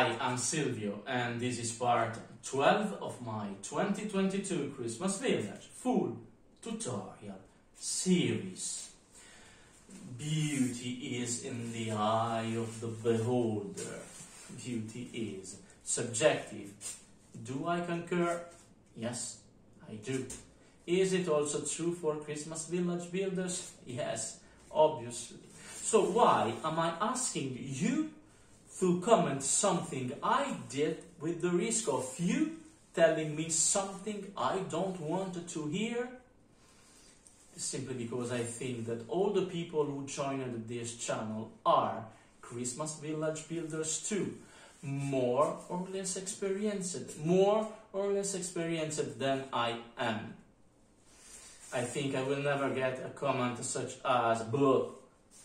Hi, I'm Silvio, and this is part 12 of my 2022 Christmas Village full tutorial series. Beauty is in the eye of the beholder. Beauty is subjective. Do I concur? Yes, I do. Is it also true for Christmas village builders? Yes, obviously. So why am I asking you to comment something I did with the risk of you telling me something I don't want to hear? Simply because I think that all the people who joined this channel are Christmas village builders too. More or less experienced, more or less experienced than I am. I think I will never get a comment such as, Buh,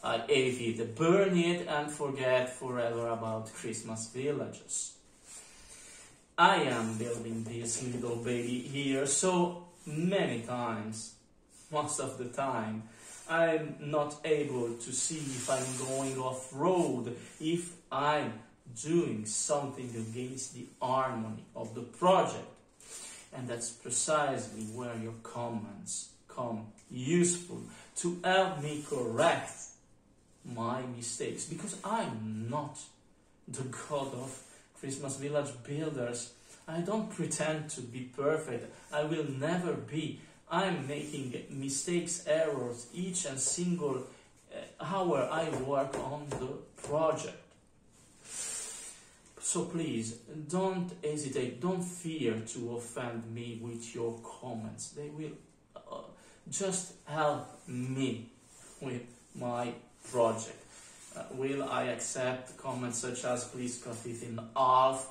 I ate it, burn it and forget forever about Christmas villages. I am building this little baby here so many times, most of the time, I'm not able to see if I'm going off road, if I'm doing something against the harmony of the project. And that's precisely where your comments come useful to help me correct my mistakes because I'm not the god of Christmas village builders. I don't pretend to be perfect. I will never be. I'm making mistakes, errors each and single uh, hour I work on the project. So please, don't hesitate, don't fear to offend me with your comments. They will uh, just help me with my project. Uh, will I accept comments such as please cut it in half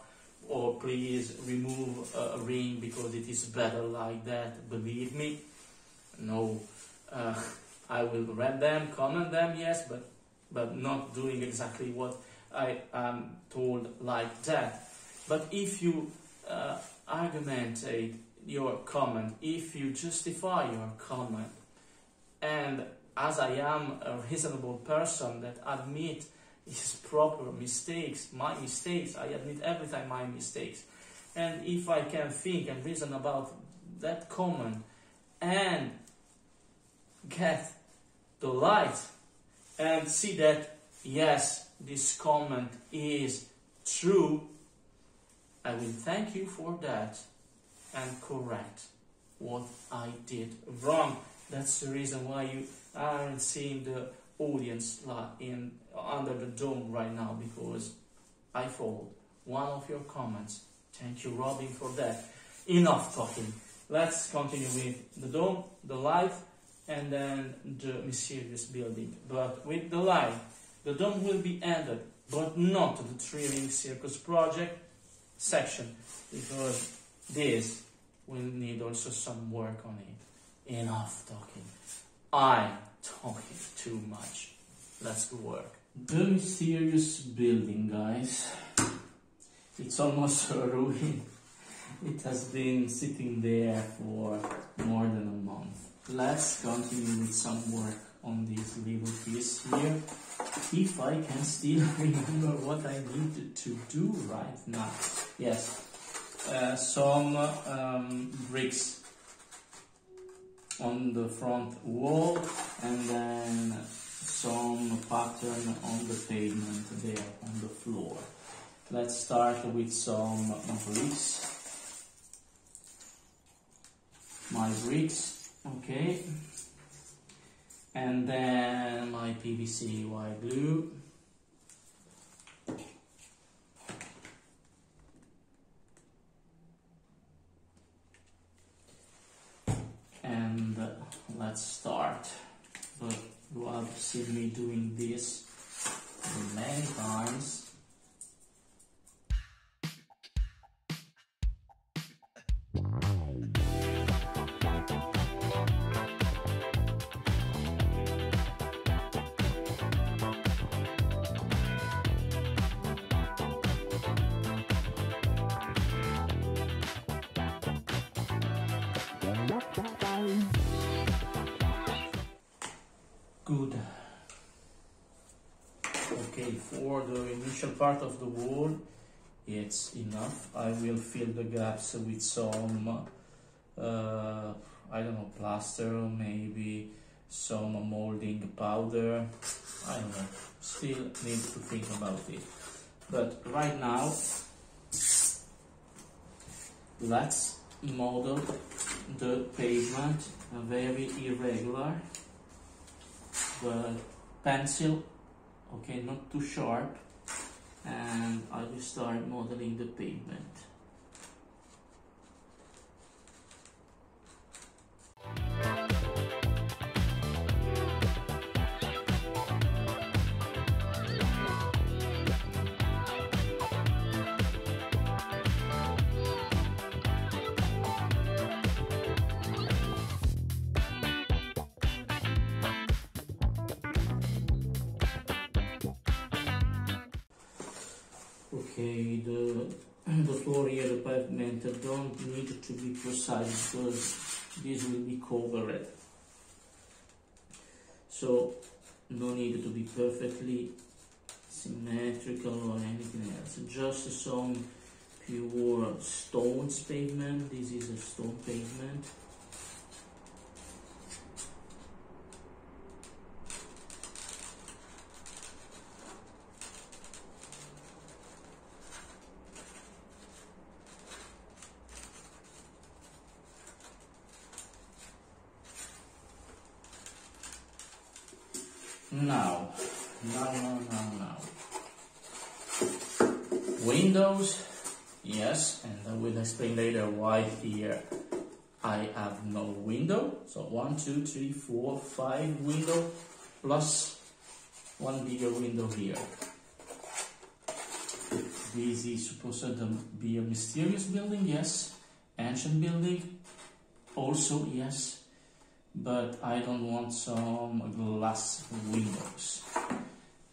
or please remove a ring because it is better like that? Believe me, no. Uh, I will read them, comment them, yes, but but not doing exactly what I am told like that. But if you uh, argumentate your comment, if you justify your comment, and as I am a reasonable person that admit his proper mistakes, my mistakes, I admit every time my mistakes. And if I can think and reason about that comment and get the light and see that yes, this comment is true, I will thank you for that and correct what I did wrong. That's the reason why you aren't seeing the audience in under the dome right now because I followed one of your comments. Thank you, Robin, for that. Enough talking. Let's continue with the dome, the light, and then the mysterious building. But with the light, the dome will be ended, but not the thrilling circus project section because this will need also some work on it. Enough talking. I'm talking too much. Let's work. The mysterious building, guys. It's almost a ruin. It has been sitting there for more than a month. Let's continue with some work on this little piece here. If I can still remember what I need to do right now. Yes, uh, some um, bricks on the front wall and then some pattern on the pavement there on the floor. Let's start with some bricks. My bricks, okay. And then my PVC white glue. And let's start. But you have seen me doing this many times. good. Okay, for the initial part of the wall, it's enough. I will fill the gaps with some, uh, I don't know, plaster, maybe some molding powder. I don't know, still need to think about it. But right now, let's model the pavement very irregular the pencil okay not too sharp and I will start modeling the pavement because this will be covered so no need to be perfectly symmetrical or anything else. Just some pure stones pavement this is a stone pavement Now, now, now, now, now. Windows, yes, and I will explain later why here I have no window. So one, two, three, four, five window plus one bigger window here. This is supposed to be a mysterious building, yes. Ancient building, also yes but I don't want some glass windows.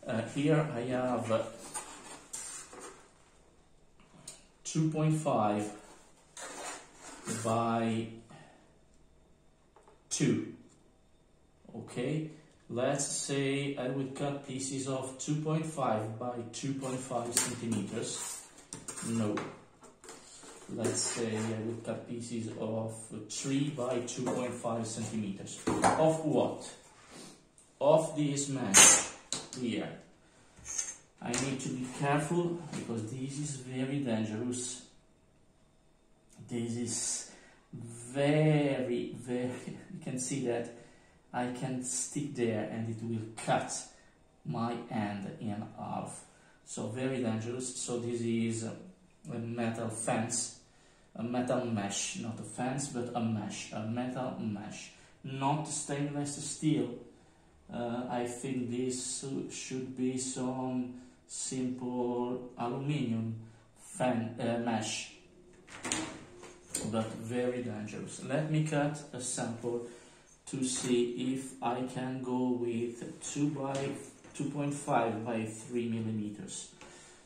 Uh, here I have uh, 2.5 by 2. Okay, let's say I would cut pieces of 2.5 by 2.5 centimeters. No, let's say I will cut pieces of 3 by 2.5 centimeters. Of what? Of this mesh here. I need to be careful because this is very dangerous. This is very, very, you can see that I can stick there and it will cut my hand in half. So very dangerous. So this is a metal fence a metal mesh, not a fence, but a mesh, a metal mesh, not stainless steel. Uh, I think this should be some simple aluminium fan, uh, mesh, but very dangerous. Let me cut a sample to see if I can go with 2 by 2.5 by 3 millimeters.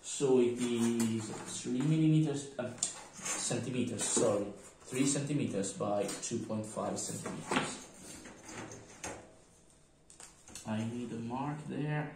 So it is 3 millimeters, uh, centimeters, sorry, 3 centimeters by 2.5 centimeters. I need a mark there.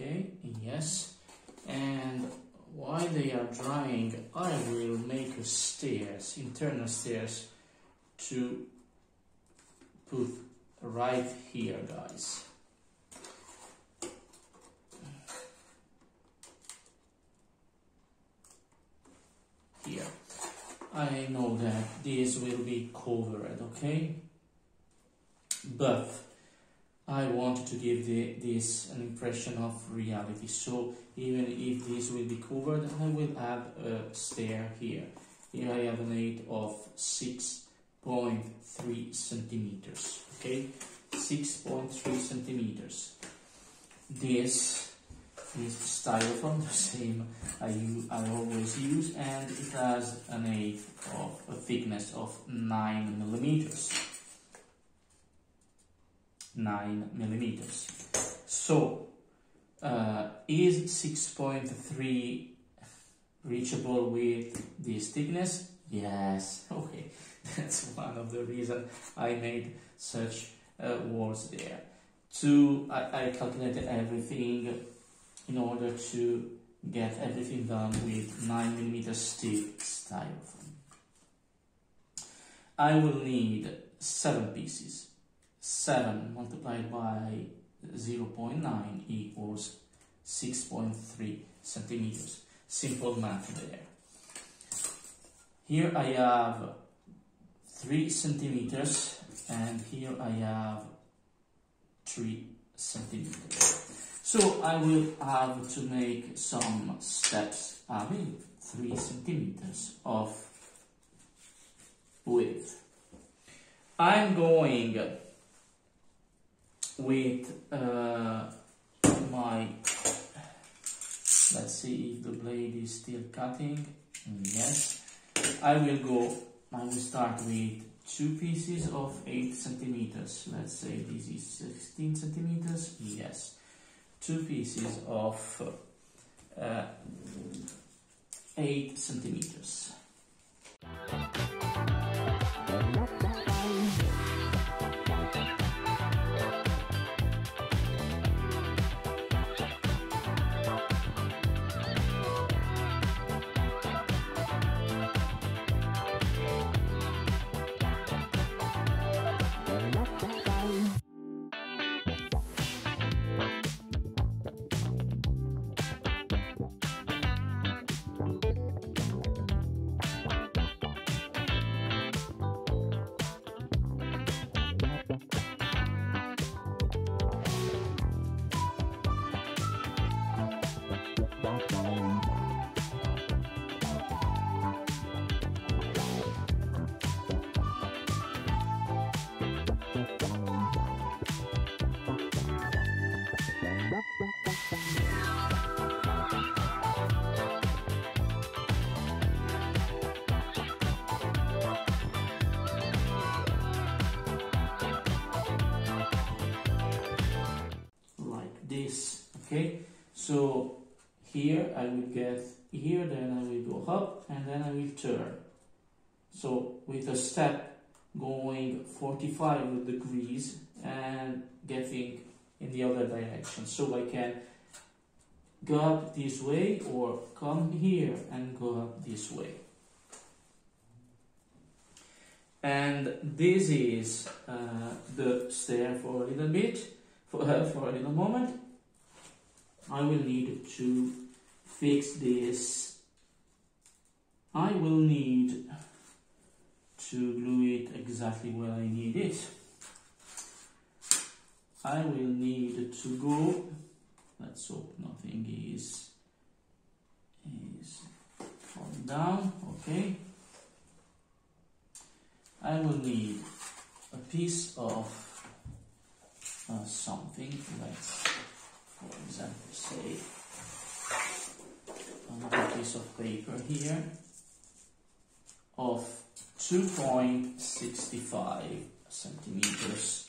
Okay yes. And while they are drying I will make a stairs internal stairs to put right here guys. Here. I know that this will be covered okay? But I want to give the, this an impression of reality. So even if this will be covered, I will add a stair here. Here I have an height of 6.3 centimeters. Okay, 6.3 centimeters. This is styrofoam, the same I, I always use, and it has an height of a thickness of 9 millimeters. 9 millimeters. So, uh, is 6.3 reachable with this thickness? Yes, okay, that's one of the reasons I made such uh, there. To, I, I calculated everything in order to get everything done with 9 millimeter stick styrofoam. I will need 7 pieces 7 multiplied by 0.9 equals 6.3 centimeters. Simple math there. Here I have 3 centimeters and here I have 3 centimeters. So I will have to make some steps having 3 centimeters of width. I'm going with uh, my let's see if the blade is still cutting. Yes. I will go I will start with two pieces of 8 centimeters. Let's say this is 16 centimeters. Yes. Two pieces of uh, 8 centimeters go up and then I will turn. So with a step going 45 degrees and getting in the other direction. So I can go up this way or come here and go up this way. And this is uh, the stair for a little bit for, uh, for a little moment. I will need to fix this I will need to glue it exactly where I need it. I will need to go let's hope nothing is is falling down okay. I will need a piece of uh, something let's for example say another piece of paper here of 2.65 centimeters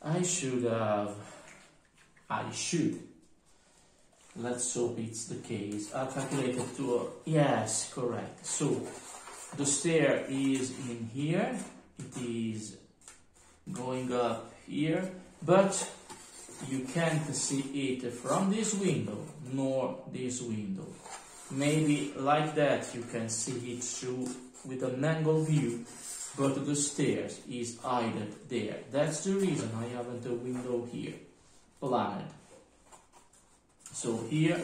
I should have. I should. Let's hope it's the case. I calculated to. Yes, correct. So the stair is in here. It is going up here, but you can't see it from this window nor this window. maybe like that you can see it through with an angle view but the stairs is either there. That's the reason I haven't a window here planned. So here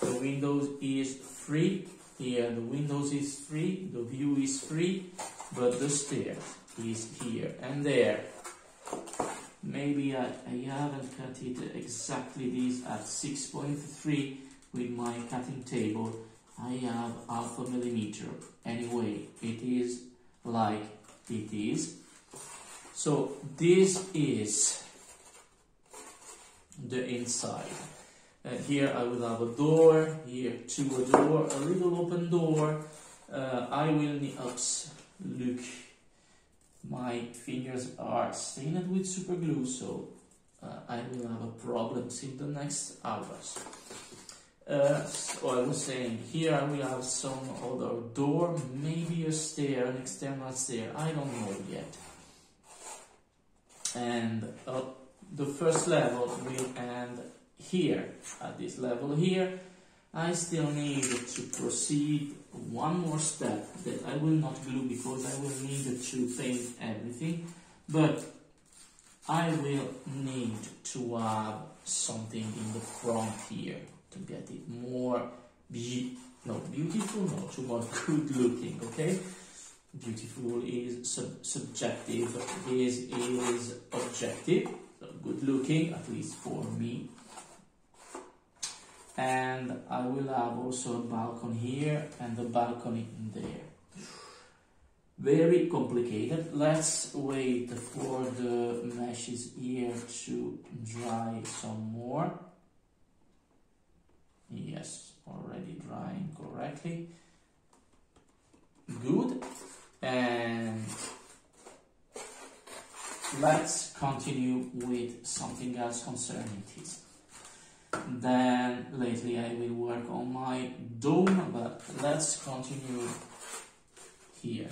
the windows is free, here the windows is free, the view is free, but the stairs is here and there. Maybe I, I haven't cut it exactly this at 6.3 with my cutting table. I have half a millimeter. Anyway, it is like it is. So this is the inside. Uh, here I will have a door, here to a door, a little open door. Uh, I will need, oops, look, my fingers are stained with super glue, so uh, I will have a problem in the next hours. Uh, so I was saying, here I will have some other door, maybe a stair, an external stair, I don't know yet. And uh, the first level will end here, at this level here. I still need to proceed one more step that I will not glue because I will need to paint everything, but I will need to have something in the front here to get it more be no beautiful, no too much good looking, okay? Beautiful is sub subjective, this is objective, good looking, at least for me. And I will have also a balcony here and a balcony there. Very complicated. Let's wait for the meshes here to dry some more. Yes, already drying correctly. Good. And let's continue with something else concerning this. Then lately I will work on my dome, but let's continue here.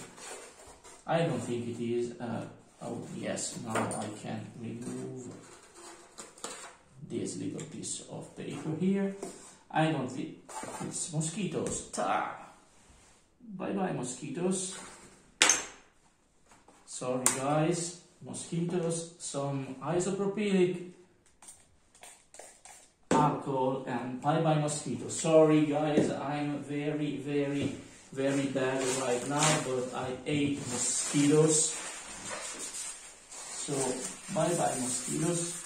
I don't think it is, uh, oh yes, now I can remove this little piece of paper here. I don't think it's mosquitoes. Ta! Bye bye mosquitoes. Sorry guys, mosquitoes, some isopropylic alcohol and bye bye mosquitoes. Sorry guys, I'm very, very, very bad right now, but I ate mosquitoes. So bye bye mosquitoes.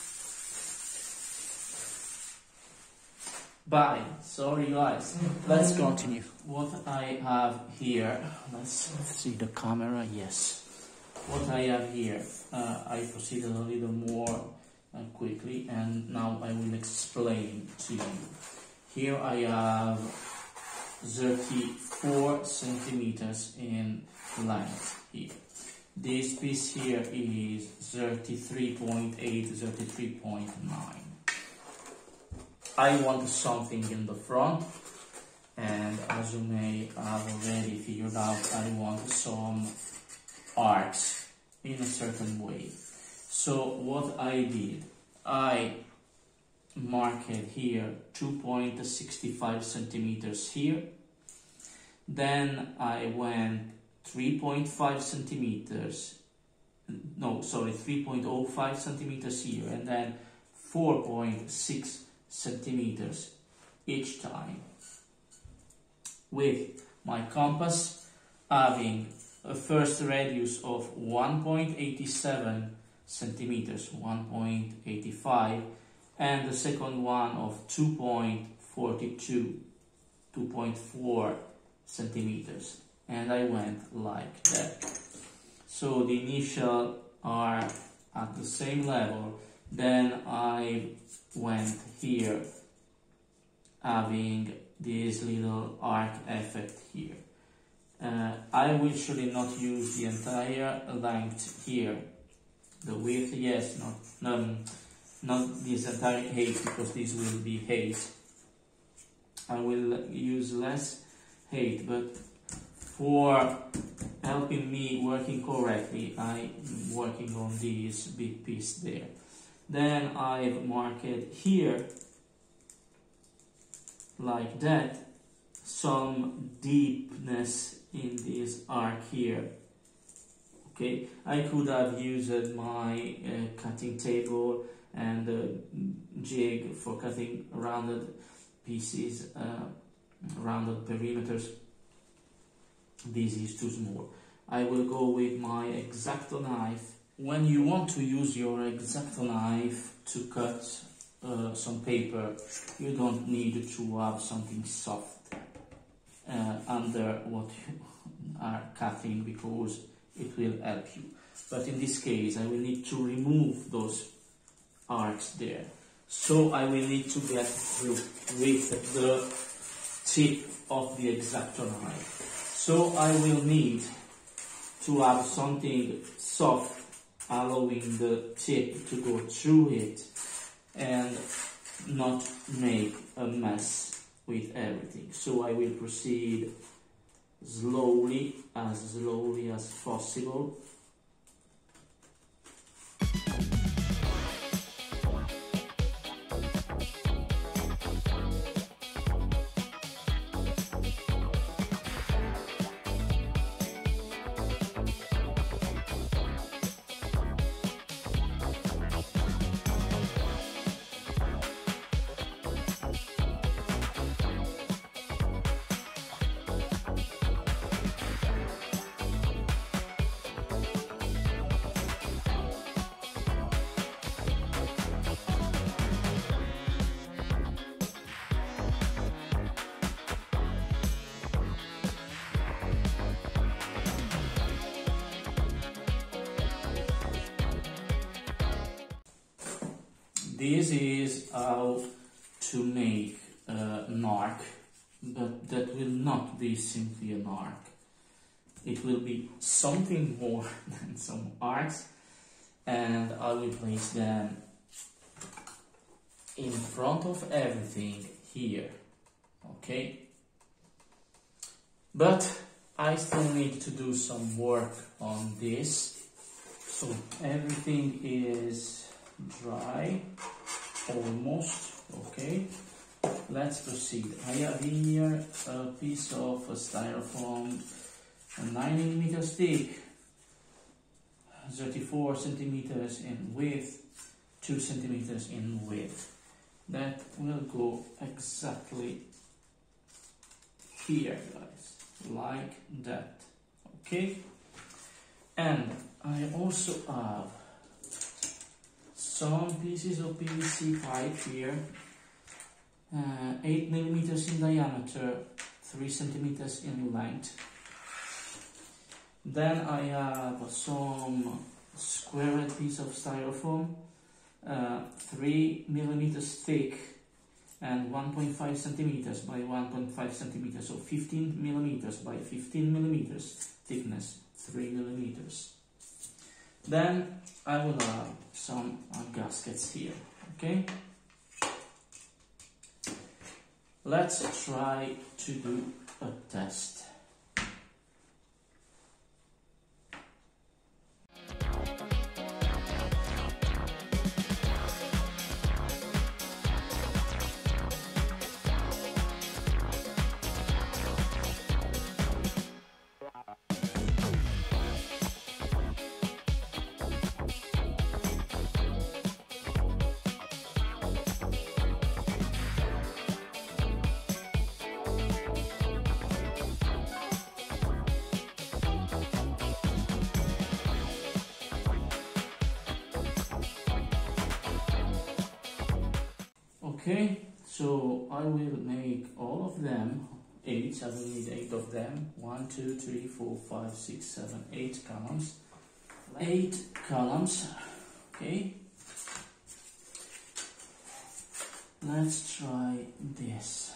Bye. Sorry guys. Let's continue. What I have here, let's see the camera, yes. What I have here, uh, I proceeded a little more uh, quickly and now I will explain to you. Here I have 34 centimeters in length here. This piece here is 33.8, 33.9. I want something in the front and as you may have already figured out I want some arcs in a certain way. So what I did, I marked here 2.65 centimeters here, then I went 3.5 centimeters, no sorry 3.05 centimeters here and then 4.6 centimeters each time with my compass having a first radius of 1.87 centimeters 1.85 and the second one of 2.42 2.4 centimeters. And I went like that. So the initial are at the same level. Then I went here having this little arc effect here. Uh, I will surely not use the entire length here. The width, yes, not, um, not this entire height because this will be height. I will use less height, but for helping me working correctly, I'm working on this big piece there. Then I've marked here like that some deepness in this arc here. Okay, I could have used my uh, cutting table and uh, jig for cutting rounded pieces, uh, rounded perimeters. This is too small. I will go with my X-Acto knife. When you want to use your X-Acto knife to cut uh, some paper, you don't need to have something soft uh, under what you are cutting because it will help you. But in this case, I will need to remove those arcs there. So I will need to get through with the tip of the X-Acto knife. So I will need to have something soft allowing the tip to go through it and not make a mess with everything. So I will proceed slowly, as slowly as possible this is how to make uh, an arc but that will not be simply an arc it will be something more than some arcs and I will place them in front of everything here okay? But I still need to do some work on this. So everything is dry almost okay. Let's proceed. I have here a piece of styrofoam a 9 millimeters thick 34 centimeters in width 2 centimeters in width. That will go exactly here guys like that okay? And I also have some pieces of PVC pipe here, uh, 8 millimeters in diameter, 3 centimeters in length. Then I have some squared piece of styrofoam, uh, 3 millimeters thick and 1.5 centimeters by 1.5 centimeters, so 15 millimeters by 15 millimeters thickness, 3 millimeters. Then I will have some uh, gaskets here, okay? Let's try to do a test. Okay, so I will make all of them, eight, I will need eight of them. One, two, three, four, five, six, seven, eight columns. Eight columns, okay. Let's try this.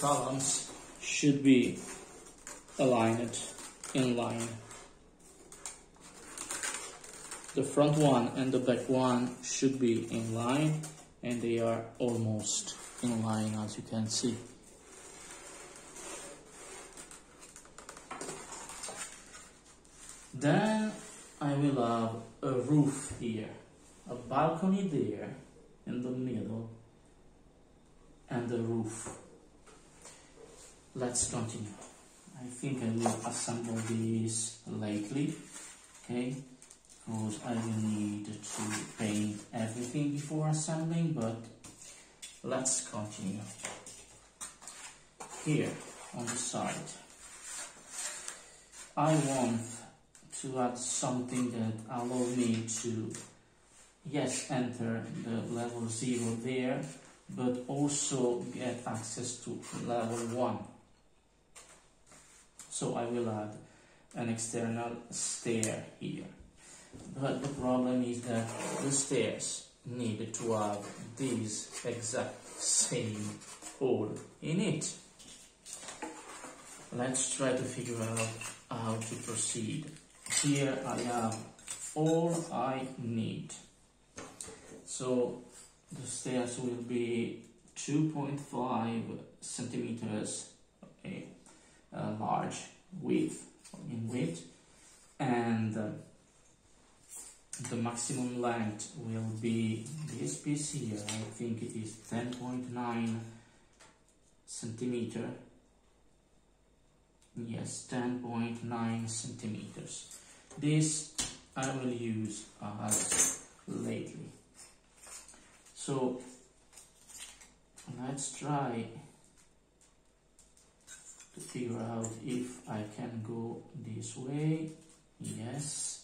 Columns should be aligned in line the front one and the back one should be in line and they are almost in line as you can see Then I will have a roof here, a balcony there in the middle, and a roof. Let's continue. I think I will assemble this lately, okay? Because I will need to paint everything before assembling, but let's continue. Here on the side, I want to add something that allow me to yes enter the level 0 there but also get access to level 1 so I will add an external stair here. But the problem is that the stairs need to have this exact same hole in it. Let's try to figure out how to proceed. Here I have all I need. So the stairs will be 2.5 centimeters okay, uh, large width in width and uh, the maximum length will be this piece here. I think it is 10.9 centimeter. Yes 10.9 centimeters. This I will use as lately. So let's try figure out if I can go this way. Yes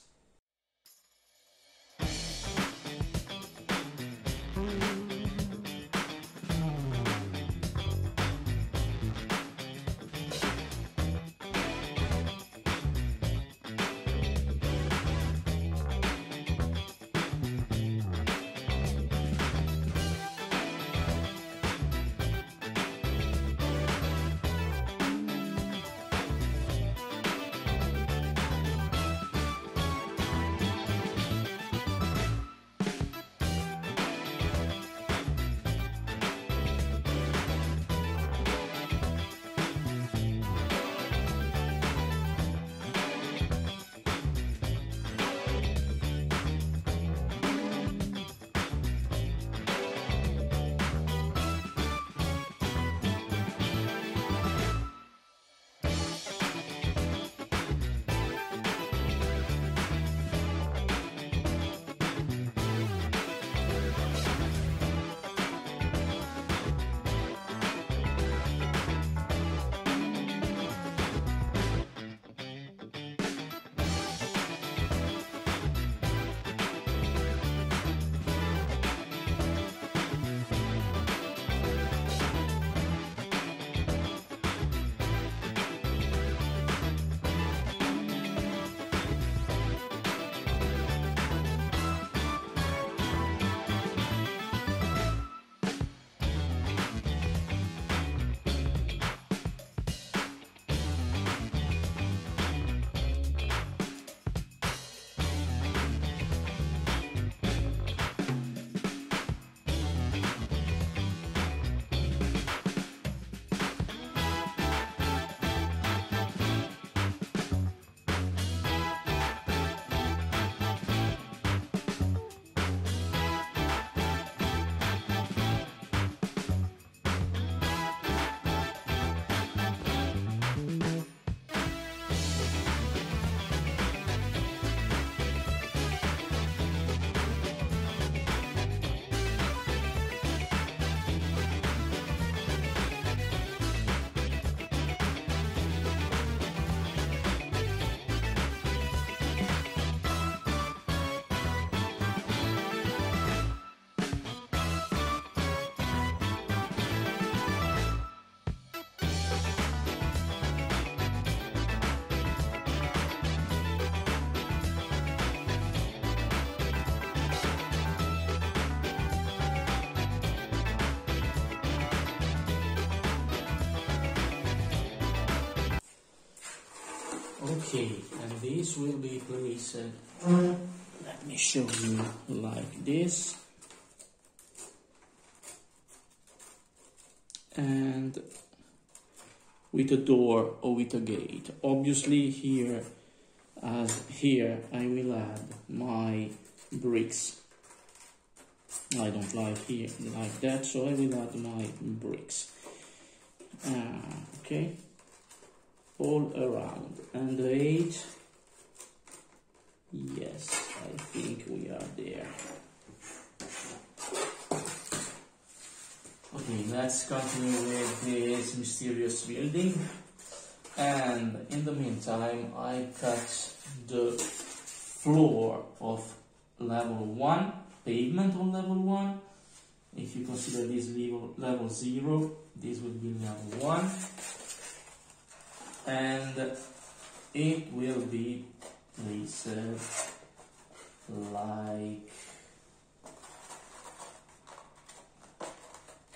will be placed, let me show you like this. And with a door or with a gate. Obviously here, as here, I will add my bricks. I don't like here like that, so I will add my bricks. Uh, okay all around and the eight yes I think we are there. Okay let's continue with this mysterious building. And in the meantime I cut the floor of level 1 pavement on level 1 if you consider this level, level 0 this would be level 1 and it will be placed like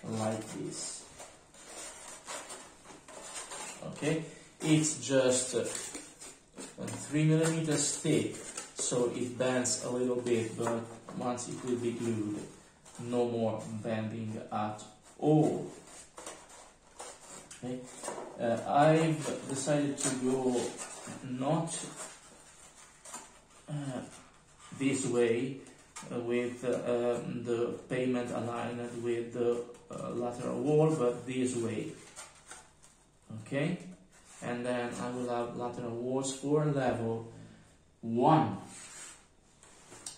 like this. Okay? It's just uh, three millimeters thick so it bends a little bit but once it will be glued no more bending at all. Okay? Uh, I've decided to go not this way uh, with uh, um, the pavement aligned with the uh, lateral wall, but this way. Okay? And then I will have lateral walls for level 1.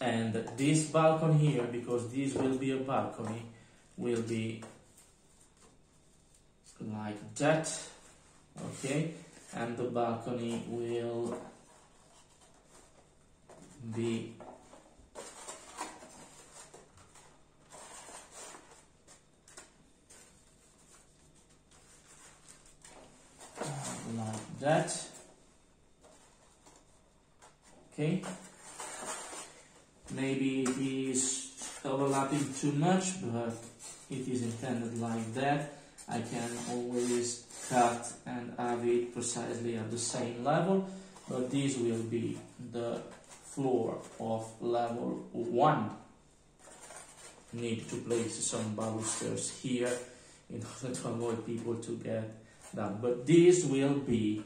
And this balcony here, because this will be a balcony, will be like that okay and the balcony will be uh, like that. Okay. Maybe it is overlapping too much but it is intended like that. I can always cut and have it precisely at the same level, but this will be the floor of level 1. Need to place some balusters here in order to avoid people to get down. But this will be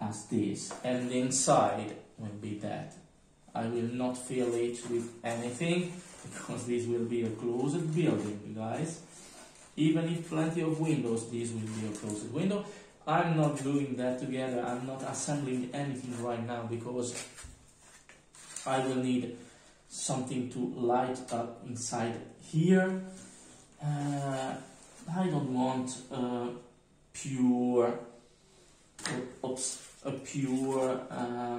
as this, and inside will be that. I will not fill it with anything because this will be a closed building, guys even if plenty of windows, this will be a closed window. I'm not doing that together, I'm not assembling anything right now because I will need something to light up inside here. Uh, I don't want a pure, a, a pure uh,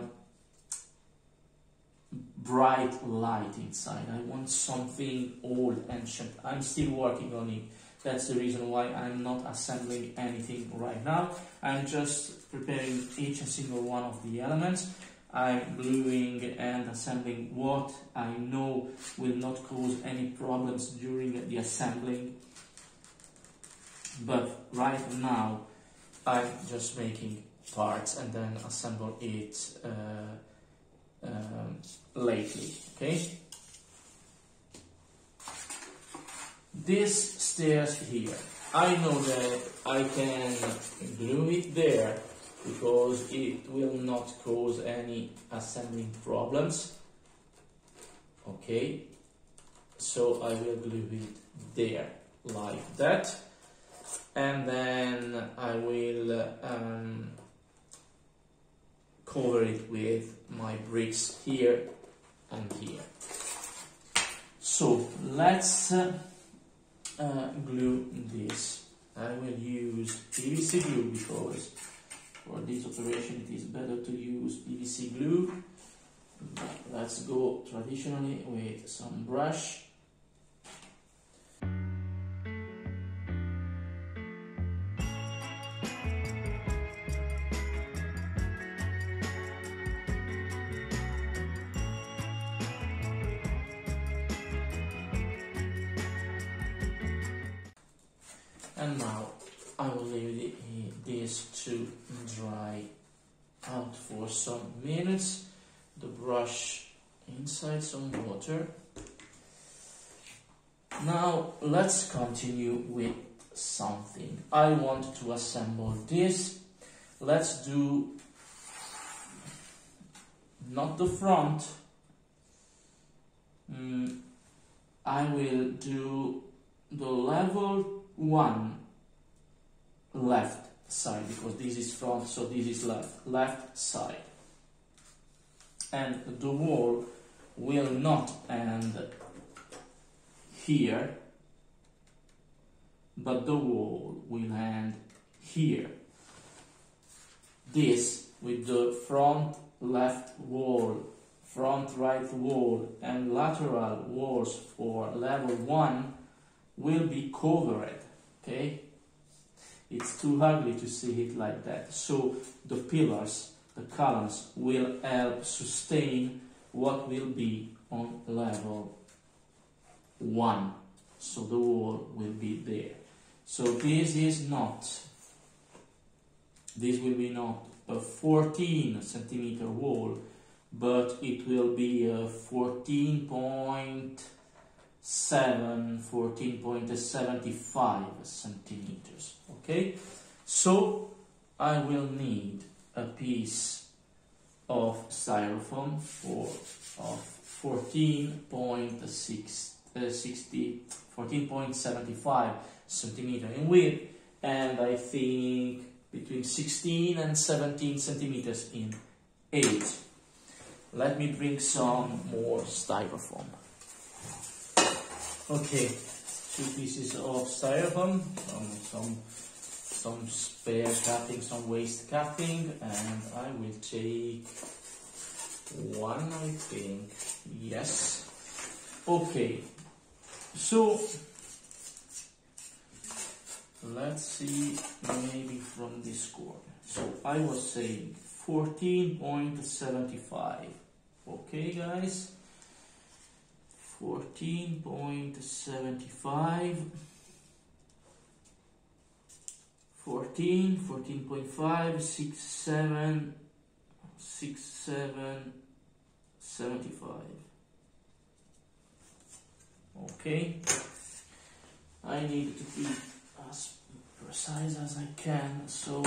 bright light inside. I want something old, ancient. I'm still working on it. That's the reason why I'm not assembling anything right now. I'm just preparing each and single one of the elements. I'm gluing and assembling what I know will not cause any problems during the assembling. But right now, I'm just making parts and then assemble it uh, um, lately, okay? this stairs here, I know that I can glue it there because it will not cause any assembling problems. Okay, so I will glue it there like that and then I will um, cover it with my bricks here and here. So let's uh, uh, glue this. I will use PVC glue because for this operation it is better to use PVC glue. Let's go traditionally with some brush out for some minutes the brush inside some water. Now let's continue with something. I want to assemble this. Let's do not the front. Mm, I will do the level 1 left side because this is front so this is left left side. And the wall will not end here but the wall will end here. This with the front left wall front right wall and lateral walls for level 1 will be covered okay it's too ugly to see it like that. So the pillars the columns will help sustain what will be on level 1 so the wall will be there. So this is not this will be not a 14 centimeter wall but it will be a 14.7 14.75 centimeters okay so I will need a piece of styrofoam for of 14.6 uh, 14.75 centimeter in width and I think between 16 and 17 centimeters in age. Let me bring some more styrofoam. Okay, two pieces of styrofoam, some, some some spare cutting, some waste cutting, and I will take one, I think. Yes. Okay. So let's see maybe from this corner. So I was saying 14.75. Okay, guys. 14.75 14, 14.5, 6, 7, 6, 7, 75. Okay. I need to be as precise as I can, so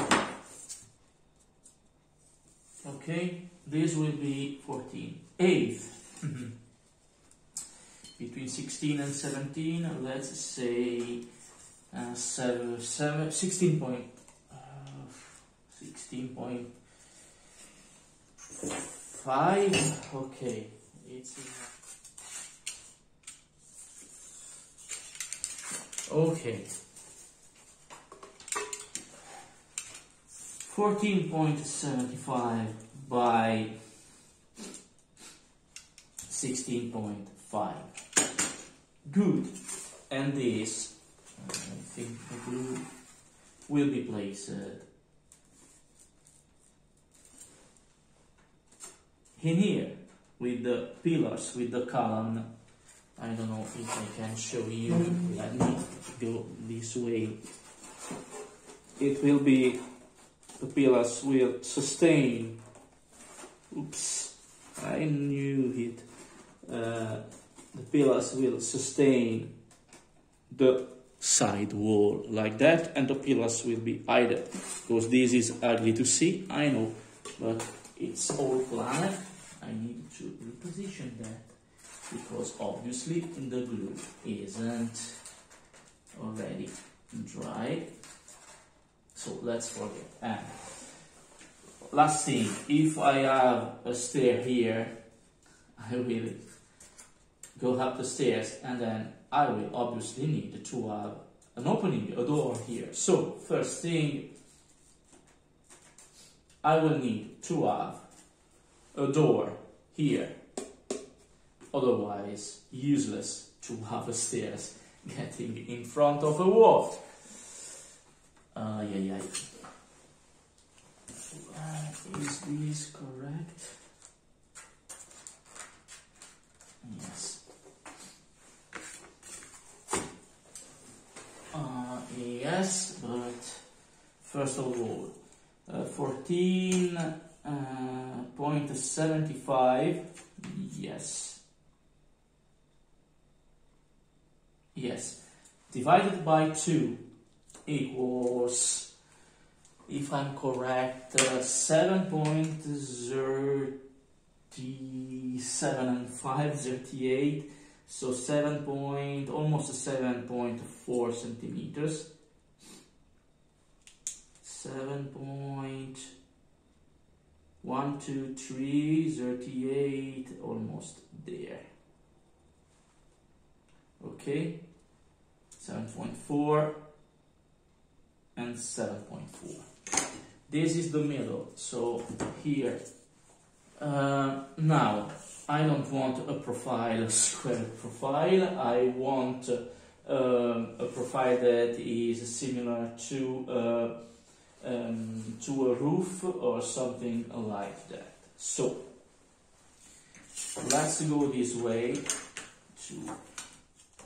okay, this will be 14. Eighth, between 16 and 17, let's say uh, seven, seven, 16 point, uh, 16 point five. Okay, it's okay. 14.75 by 16.5. Good. And this I think the will be placed in here with the pillars, with the column. I don't know if I can show you. Let me go this way. It will be, the pillars will sustain. Oops, I knew it. Uh, the pillars will sustain the side wall like that and the pillars will be either because this is ugly to see I know but it's all planned I need to reposition that because obviously the glue isn't already dry. So let's forget. And last thing if I have a stair here I will go up the stairs and then I will obviously need to have an opening, a door here. So first thing, I will need to have a door here. Otherwise, useless to have a stairs getting in front of a wall. Uh, yeah, yeah. Is this correct? Yes. Yes, but first of all, uh, 14, uh, yes. Yes. Divided by 2 equals if I'm correct uh, 7.37 and 5 38 so 7 point almost 7.4 centimeters 7 point one, two, three, 38, almost there. Okay, 7.4 and 7.4. This is the middle, so here. Uh, now, I don't want a profile, a square profile. I want uh, a profile that is similar to uh, um, to a roof or something like that. So let's go this way to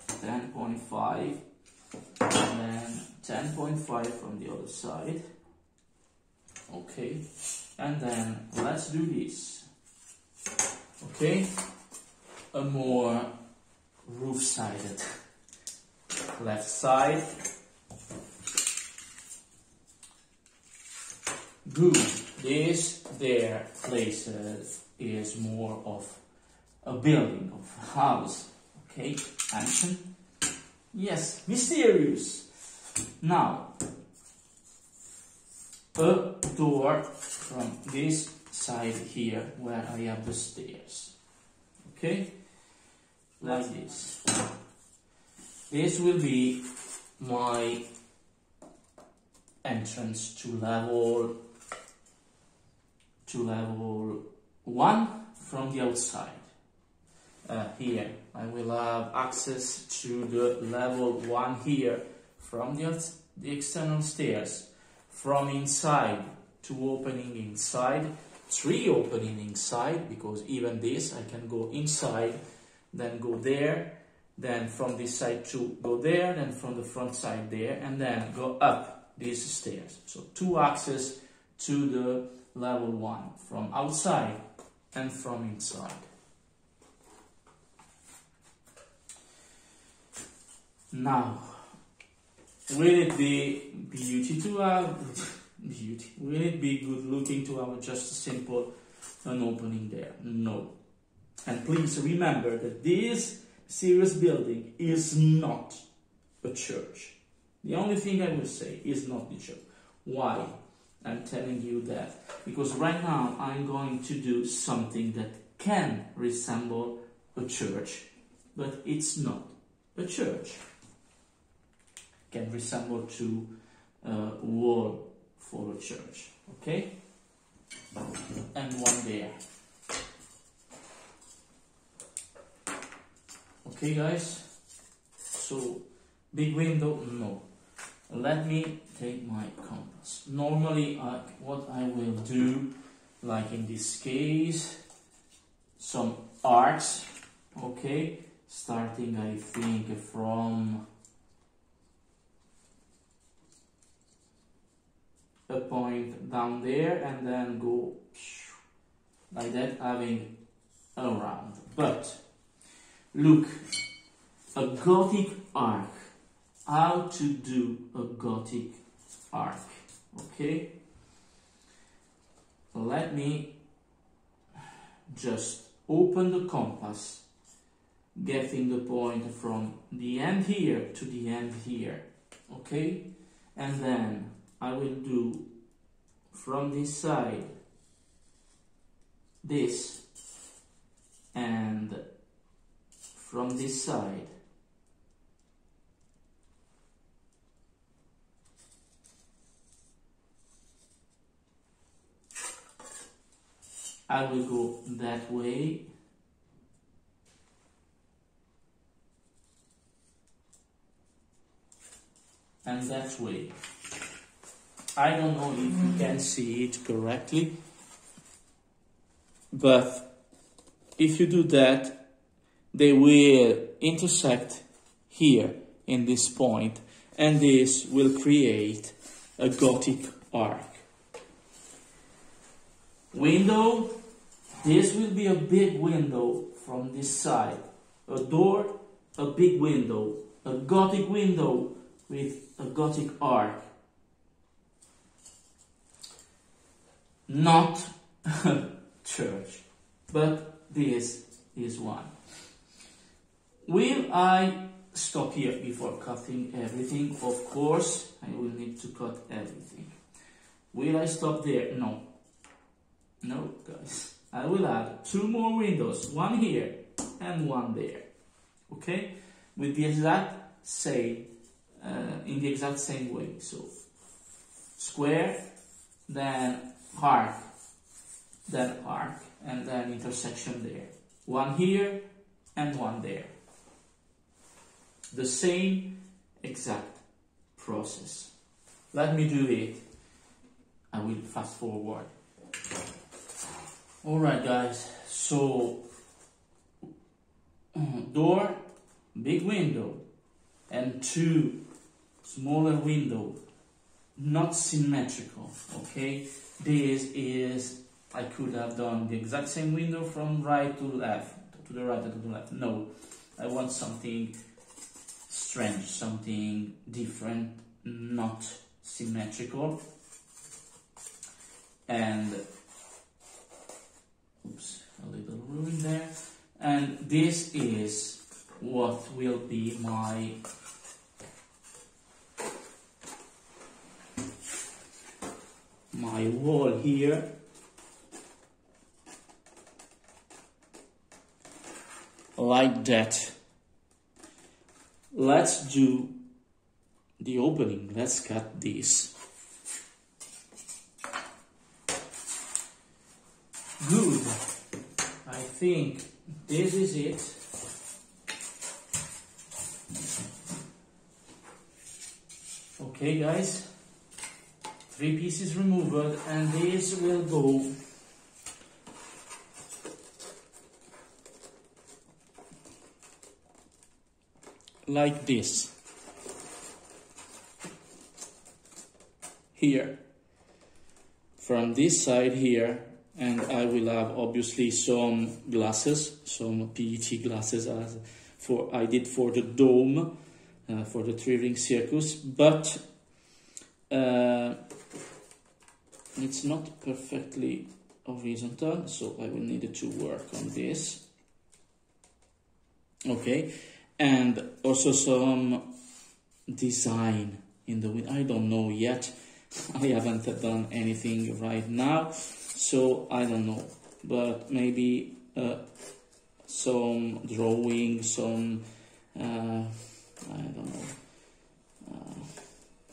10.5 and then 10.5 from the other side. Okay, and then let's do this. Okay, a more roof-sided left side Good. This there places is more of a building, of a house. Okay, ancient. Yes, mysterious. Now, a door from this side here where I have the stairs. Okay, like this. This will be my entrance to level to level 1 from the outside. Uh, here I will have access to the level 1 here from the, the external stairs from inside to opening inside three opening inside because even this I can go inside then go there then from this side to go there then from the front side there and then go up these stairs so two access to the level 1 from outside and from inside. Now, will it be beauty to have beauty? Will it be good looking to have just a simple an opening there? No. And please remember that this serious building is not a church. The only thing I will say is not the church. Why? I'm telling you that because right now I'm going to do something that can resemble a church, but it's not a church. Can resemble to a wall for a church, okay? And one there. Okay, guys? So, big window, no. Let me take my compass. Normally, I, what I will do, like in this case, some arcs, okay, starting I think from a point down there and then go like that having around. But look, a Gothic arc how to do a Gothic arc. Okay? Let me just open the compass, getting the point from the end here to the end here. Okay? And then I will do from this side this and from this side I will go that way and that way. I don't know if you can see it correctly, but if you do that, they will intersect here in this point, and this will create a Gothic arc window This will be a big window from this side. A door, a big window, a Gothic window with a Gothic arc. Not church, but this is one. Will I stop here before cutting everything? Of course, I will need to cut everything. Will I stop there? No. No, guys. I will add two more windows, one here and one there. Okay? With the exact same, uh, in the exact same way. So, square, then arc, then arc, and then intersection there. One here and one there. The same exact process. Let me do it. I will fast forward. Alright guys, so door, big window, and two smaller window, not symmetrical, okay? This is, I could have done the exact same window from right to left, to the right and to the left. No, I want something strange, something different, not symmetrical. And oops, a little ruin there. And this is what will be my my wall here. Like that. Let's do the opening. Let's cut this. Good. I think this is it. Okay guys, three pieces removed and this will go like this. Here. From this side here and I will have obviously some glasses, some PET glasses as for I did for the dome, uh, for the three ring circus, but uh, it's not perfectly horizontal, so I will need to work on this. Okay, and also some design in the wind. I don't know yet. I haven't done anything right now so I don't know but maybe uh, some drawing some uh, I don't know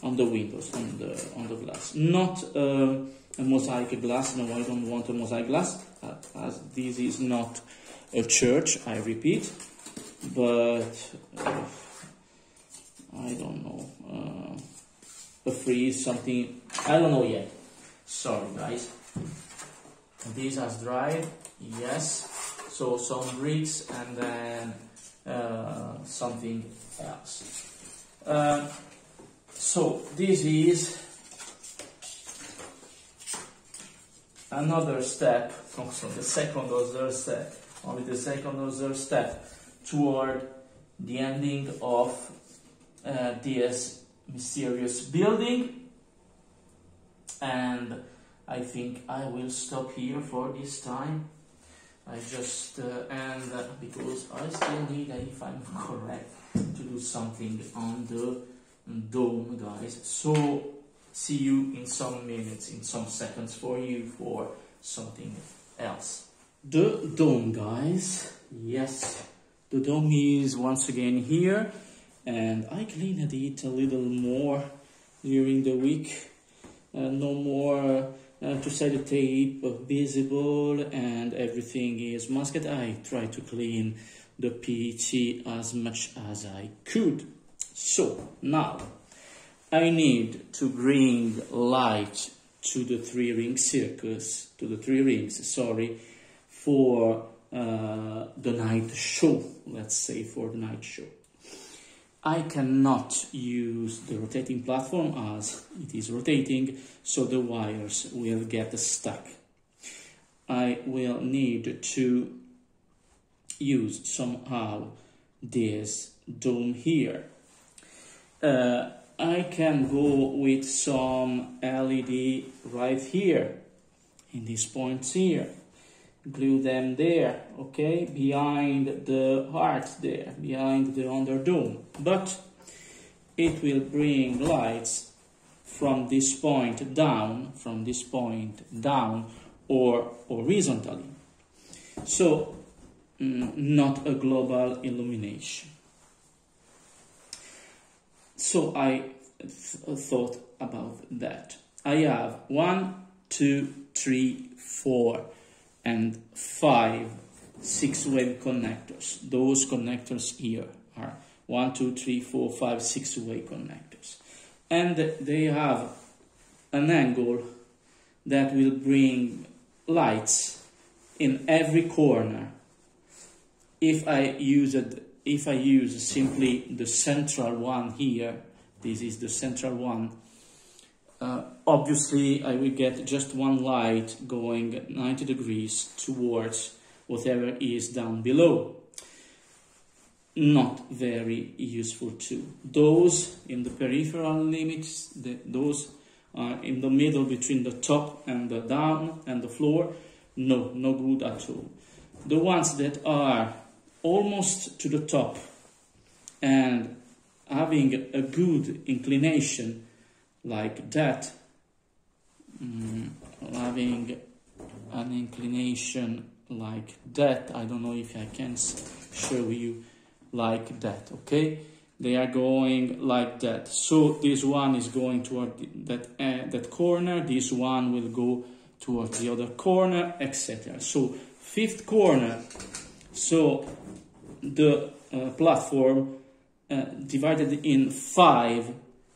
on the windows on the on the glass not uh, a mosaic glass no I don't want a mosaic glass uh, as this is not a church I repeat but uh, I don't know a frieze something I don't know yet sorry guys this has dried, yes. So some bricks and then uh, something else. So this is another step, also the second or third step, only the second or third step toward the ending of uh, this mysterious building and I think I will stop here for this time. I just, uh, uh, because I still need, if I'm correct, to do something on the dome, guys. So, see you in some minutes, in some seconds for you for something else. The dome, guys. Yes, the dome is once again here, and I cleaned it a little more during the week. Uh, no more uh, to say the tape visible and everything is masked. I try to clean the PET as much as I could. So now I need to bring light to the three ring circus, to the three rings, sorry, for uh, the night show, let's say for the night show. I cannot use the rotating platform as it is rotating, so the wires will get stuck. I will need to use somehow this dome here. Uh, I can go with some LED right here in these points here. Glue them there okay? Behind the heart there behind the under dome but it will bring lights from this point down from this point down or horizontally. So mm, not a global illumination so I th thought about that I have one two three four and five six-way connectors. Those connectors here are one, two, three, four, five, six-way connectors. And they have an angle that will bring lights in every corner. If I use it, if I use simply the central one here, this is the central one, uh, obviously I will get just one light going 90 degrees towards whatever is down below. Not very useful too. Those in the peripheral limits, the, those in the middle between the top and the down and the floor, no, no good at all. The ones that are almost to the top and having a good inclination like that, mm, having an inclination like that. I don't know if I can show you like that, okay? They are going like that. So this one is going toward that, uh, that corner, this one will go towards the other corner, etc. So fifth corner, so the uh, platform uh, divided in five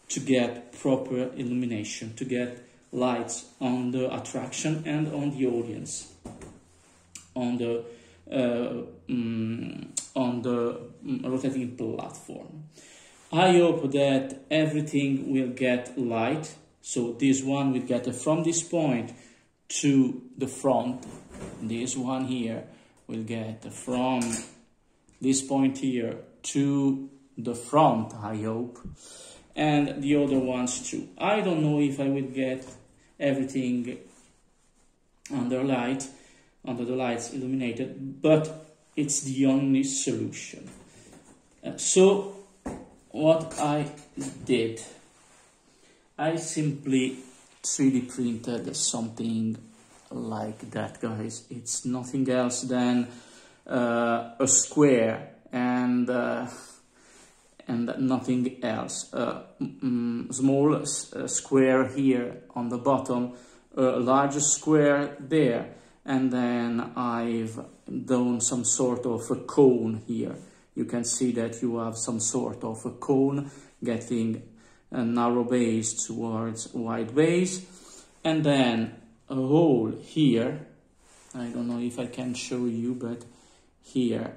to get proper illumination, to get lights on the attraction and on the audience, on the uh, um, on the um, rotating platform. I hope that everything will get light. So this one will get from this point to the front. This one here will get from this point here to the front, I hope and the other ones too. I don't know if I will get everything under light, under the lights illuminated, but it's the only solution. Uh, so what I did, I simply 3D printed something like that, guys. It's nothing else than a square and uh, and nothing else. A mm, small uh, square here on the bottom, a large square there, and then I've done some sort of a cone here. You can see that you have some sort of a cone getting a narrow base towards wide base, and then a hole here. I don't know if I can show you, but here,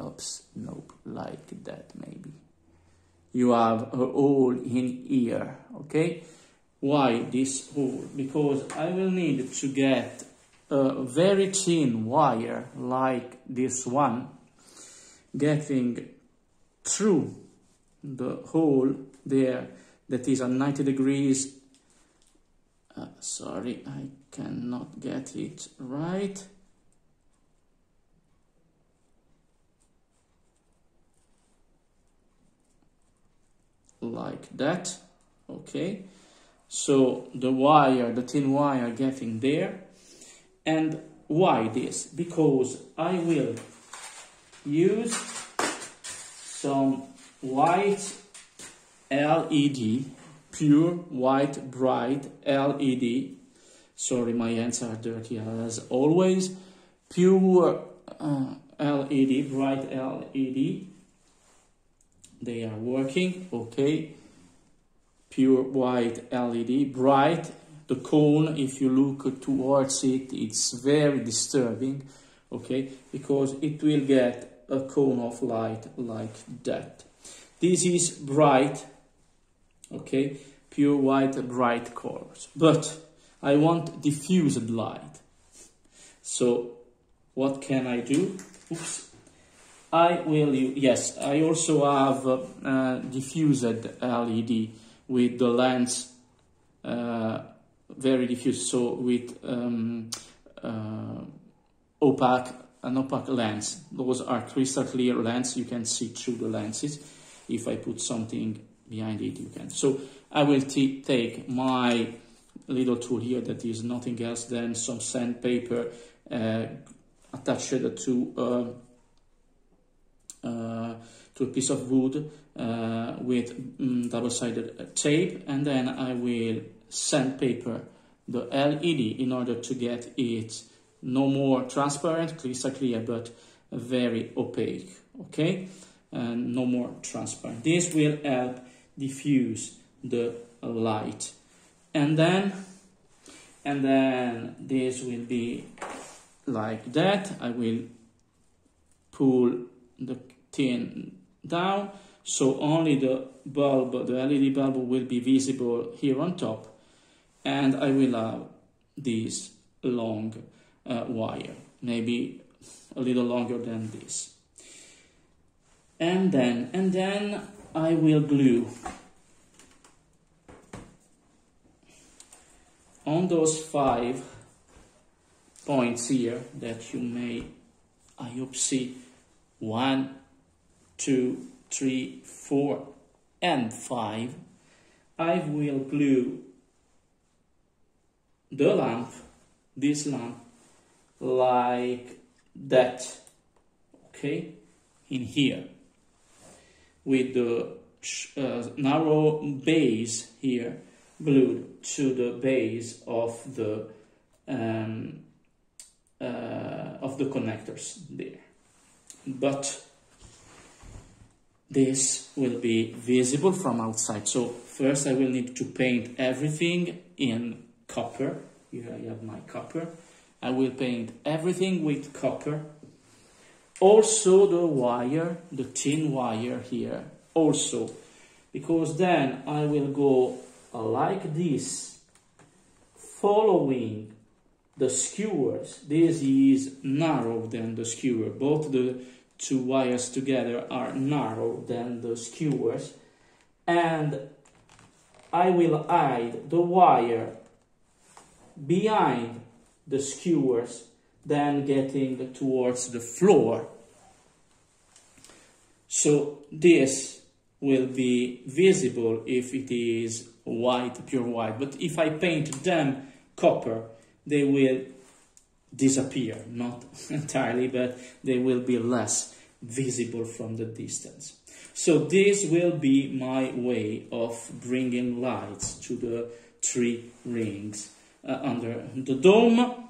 oops, nope, like that maybe you have a hole in here, okay? Why this hole? Because I will need to get a very thin wire like this one, getting through the hole there that is at 90 degrees. Uh, sorry, I cannot get it right. Like that. Okay. So the wire the thin wire getting there. And why this? Because I will use some white LED pure white bright LED sorry my hands are dirty as always. Pure uh, LED bright LED they are working okay. Pure white LED bright. The cone if you look towards it it's very disturbing okay because it will get a cone of light like that. This is bright okay pure white bright colors. But I want diffused light. So what can I do? Oops. I will, use, yes, I also have uh, diffused LED with the lens uh, very diffuse, so with um, uh, opaque, an opaque lens. Those are crystal clear lens, you can see through the lenses. If I put something behind it, you can. So I will take my little tool here that is nothing else than some sandpaper uh, attached to uh, to a piece of wood uh, with um, double-sided tape and then I will sandpaper the LED in order to get it no more transparent, crystal clear, but very opaque, okay? And no more transparent. This will help diffuse the light. And then, and then this will be like that. I will pull the tin down so only the bulb, the LED bulb will be visible here on top and I will have this long uh, wire, maybe a little longer than this. And then, and then I will glue on those five points here that you may, I hope see, one, two, three, four, and five, I will glue the lamp, this lamp, like that, okay, in here, with the uh, narrow base here glued to the base of the um, uh, of the connectors there. But this will be visible from outside. So first I will need to paint everything in copper. Here I have my copper. I will paint everything with copper. Also the wire, the thin wire here, also. Because then I will go like this, following the skewers. This is narrower than the skewer. Both the two wires together are narrower than the skewers. And I will hide the wire behind the skewers, then getting towards the floor. So this will be visible if it is white, pure white. But if I paint them copper, they will disappear, not entirely, but they will be less visible from the distance. So this will be my way of bringing lights to the three rings uh, under the dome.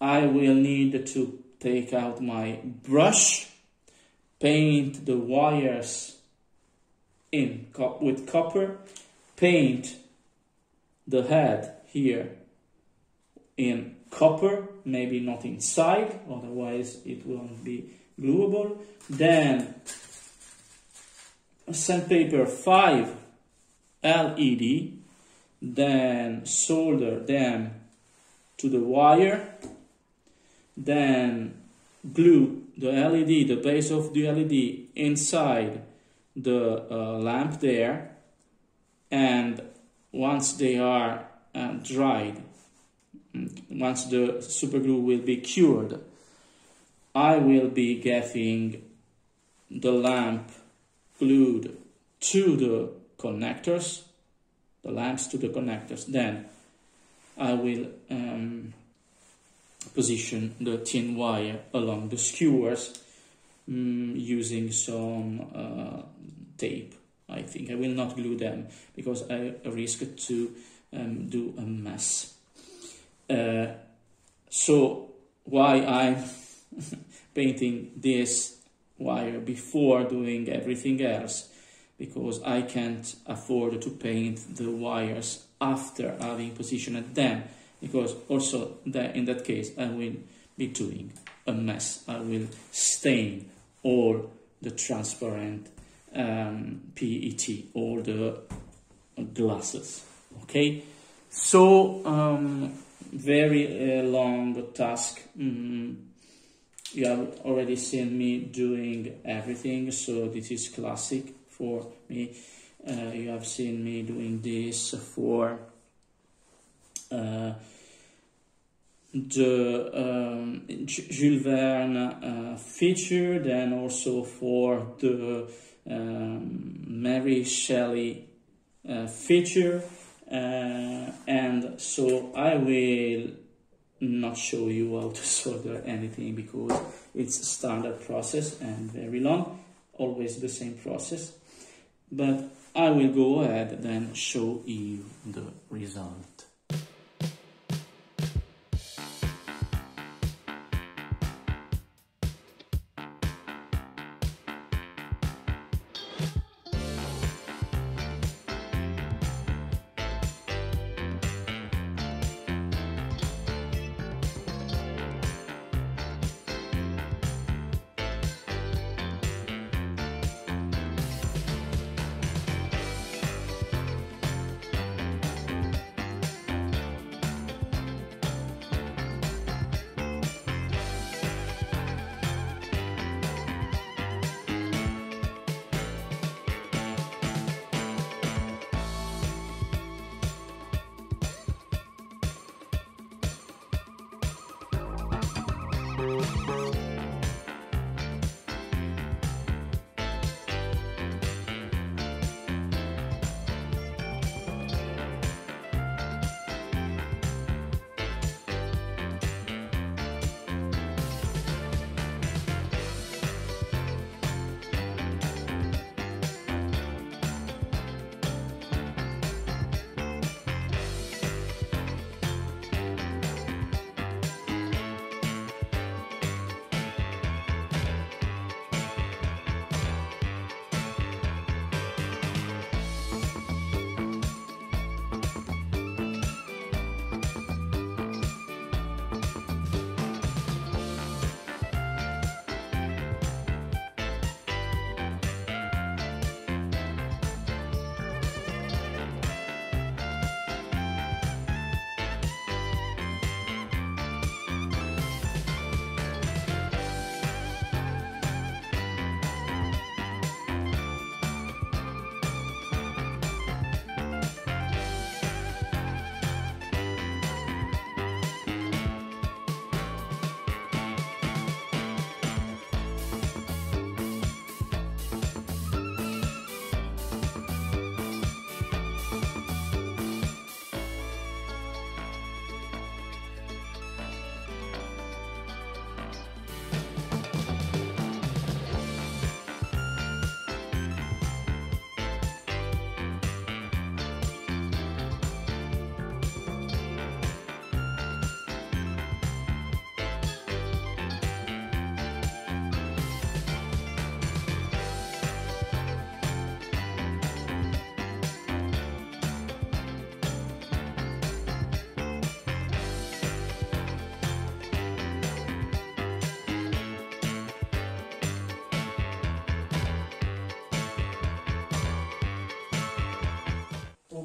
I will need to take out my brush, paint the wires in co with copper, paint the head here in copper, maybe not inside, otherwise it won't be gluable. Then sandpaper 5 LED then solder them to the wire, then glue the LED, the base of the LED inside the uh, lamp there, and once they are uh, dried, once the superglue will be cured, I will be getting the lamp glued to the connectors the lamps to the connectors. Then I will um, position the tin wire along the skewers um, using some uh, tape. I think I will not glue them because I risk to um, do a mess. Uh, so why I'm painting this wire before doing everything else because I can't afford to paint the wires after having positioned them because also that in that case I will be doing a mess. I will stain all the transparent um, PET, all the glasses. Okay, so um, very uh, long task. Mm, you have already seen me doing everything, so this is classic for me. Uh, you have seen me doing this for uh, the um, Jules Verne uh, feature, then also for the um, Mary Shelley uh, feature, Uh, and so I will not show you how to solder anything because it's a standard process and very long, always the same process. But I will go ahead and show you the result.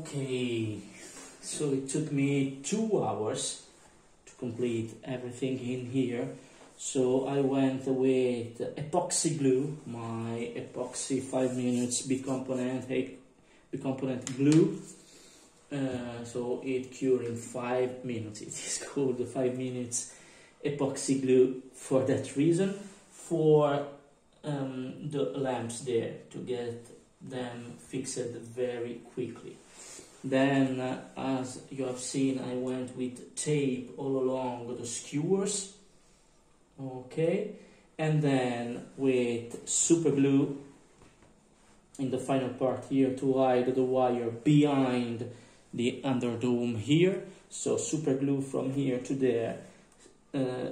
Okay, so it took me two hours to complete everything in here. So I went with epoxy glue, my epoxy 5 minutes bicomponent, bicomponent glue. Uh, so it cured in 5 minutes. It is called the 5 minutes epoxy glue for that reason. For um, the lamps there to get them fixed very quickly. Then, uh, as you have seen, I went with tape all along the skewers. Okay, and then with super glue in the final part here to hide the wire behind the underdome here. So super glue from here to there, uh,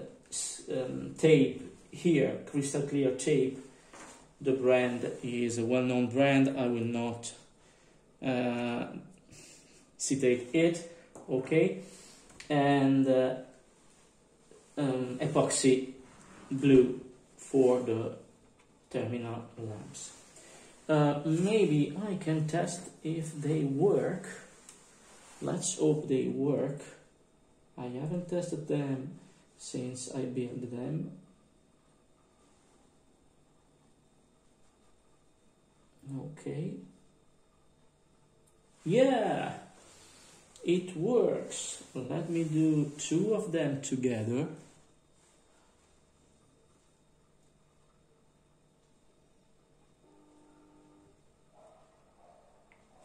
um, tape here, crystal clear tape. The brand is a well-known brand. I will not uh, citate it, okay, and uh, um, epoxy blue for the terminal lamps. Uh, maybe I can test if they work. Let's hope they work. I haven't tested them since I built them. Okay. Yeah, it works. Let me do two of them together.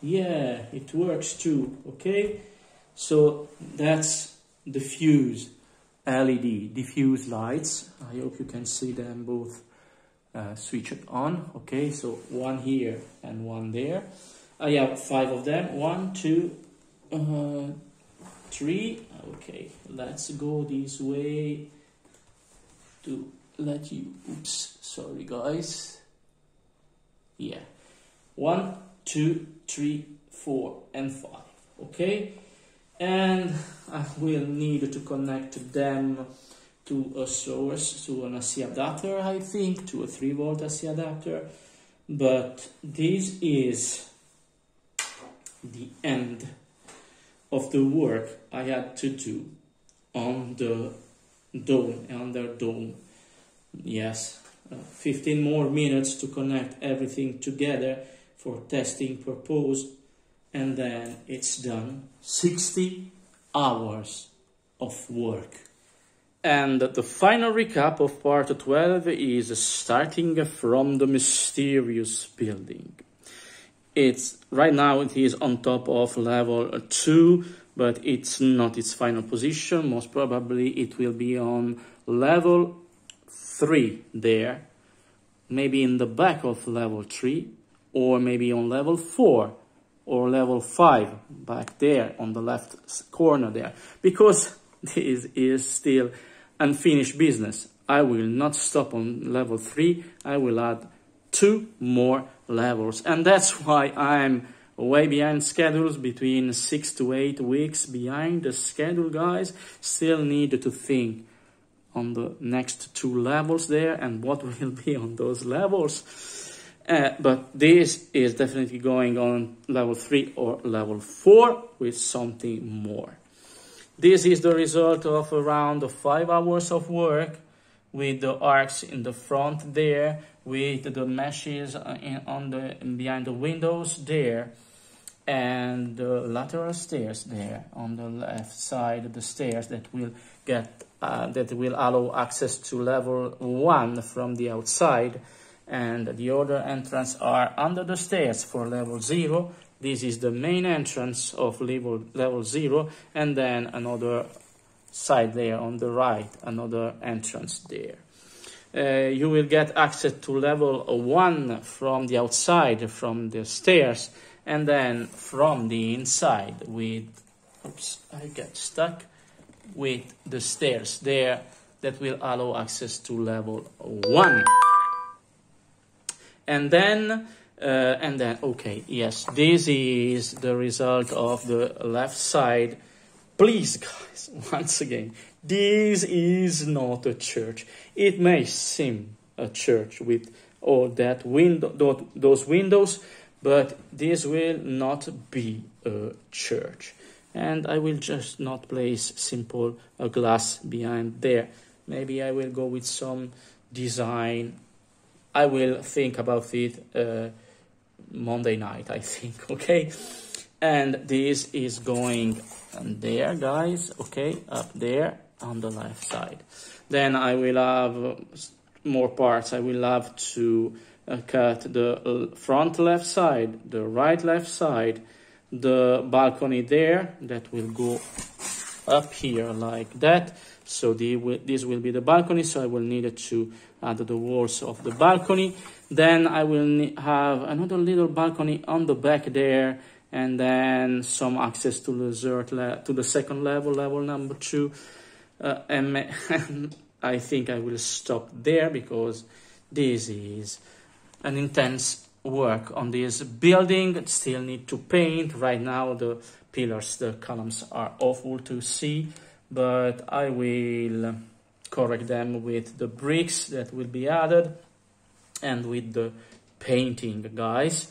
Yeah, it works too, okay? So that's the fuse LED diffuse lights. I hope you can see them both uh, switched on, okay? So one here and one there. I have five of them. One, two, uh, three. Okay, let's go this way to let you, oops, sorry guys. Yeah, one, two, three, four, and five. Okay, and I will need to connect them to a source, to an AC adapter, I think, to a 3 volt AC adapter. But this is the end of the work I had to do on the dome, under dome. Yes, uh, 15 more minutes to connect everything together for testing purpose and then it's done. 60 hours of work. And the final recap of part 12 is starting from the mysterious building it's right now it is on top of level 2 but it's not its final position. Most probably it will be on level 3 there. Maybe in the back of level 3 or maybe on level 4 or level 5 back there on the left corner there. Because this is still unfinished business. I will not stop on level 3, I will add two more levels. And that's why I'm way behind schedules between 6 to 8 weeks behind the schedule guys. Still need to think on the next two levels there and what will be on those levels. Uh, but this is definitely going on level 3 or level 4 with something more. This is the result of around 5 hours of work with the arcs in the front there, with the meshes uh, on the behind the windows there, and the lateral stairs there on the left side, of the stairs that will get uh, that will allow access to level 1 from the outside and the other entrance are under the stairs for level 0. This is the main entrance of level, level 0 and then another side there on the right, another entrance there. Uh, you will get access to level 1 from the outside, from the stairs, and then from the inside with, oops, I get stuck, with the stairs there that will allow access to level 1 and then uh, and then okay yes this is the result of the left side please guys once again this is not a church. It may seem a church with all that window those windows but this will not be a church. And I will just not place simple a glass behind there. Maybe I will go with some design. I will think about it uh, Monday night, I think, okay? And this is going there, guys, okay, up there on the left side. Then I will have more parts. I will have to uh, cut the front left side, the right left side, the balcony there that will go up here like that. So the, this will be the balcony, so I will need to add the walls of the balcony. Then I will have another little balcony on the back there, and then some access to the third to the second level, level number two. Uh, and I think I will stop there because this is an intense work on this building. Still need to paint. Right now the pillars, the columns are awful to see but I will correct them with the bricks that will be added and with the painting guys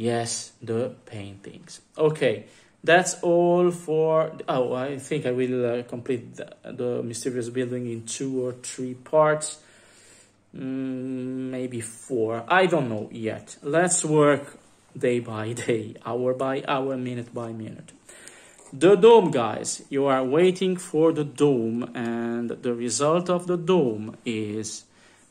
yes the paintings okay that's all for oh i think i will uh, complete the, the, mysterious building in two or three parts. Mm, maybe four. I don't know yet. Let's work day by day hour by hour minute by minute. The dome guys. You are waiting for the dome and the result of the dome is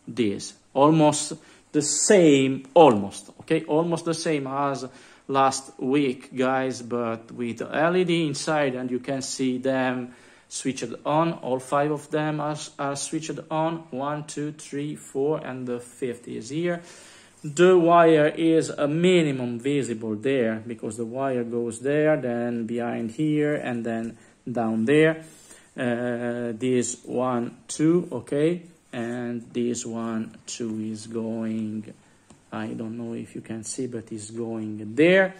this. Almost the same almost okay almost the same as last week, guys, but with LED inside and you can see them switched on. All five of them are, are switched on. One, two, three, four, and the fifth is here. The wire is a minimum visible there because the wire goes there, then behind here, and then down there. Uh, this one, two, okay, and this one, too is going I don't know if you can see, but it's going there.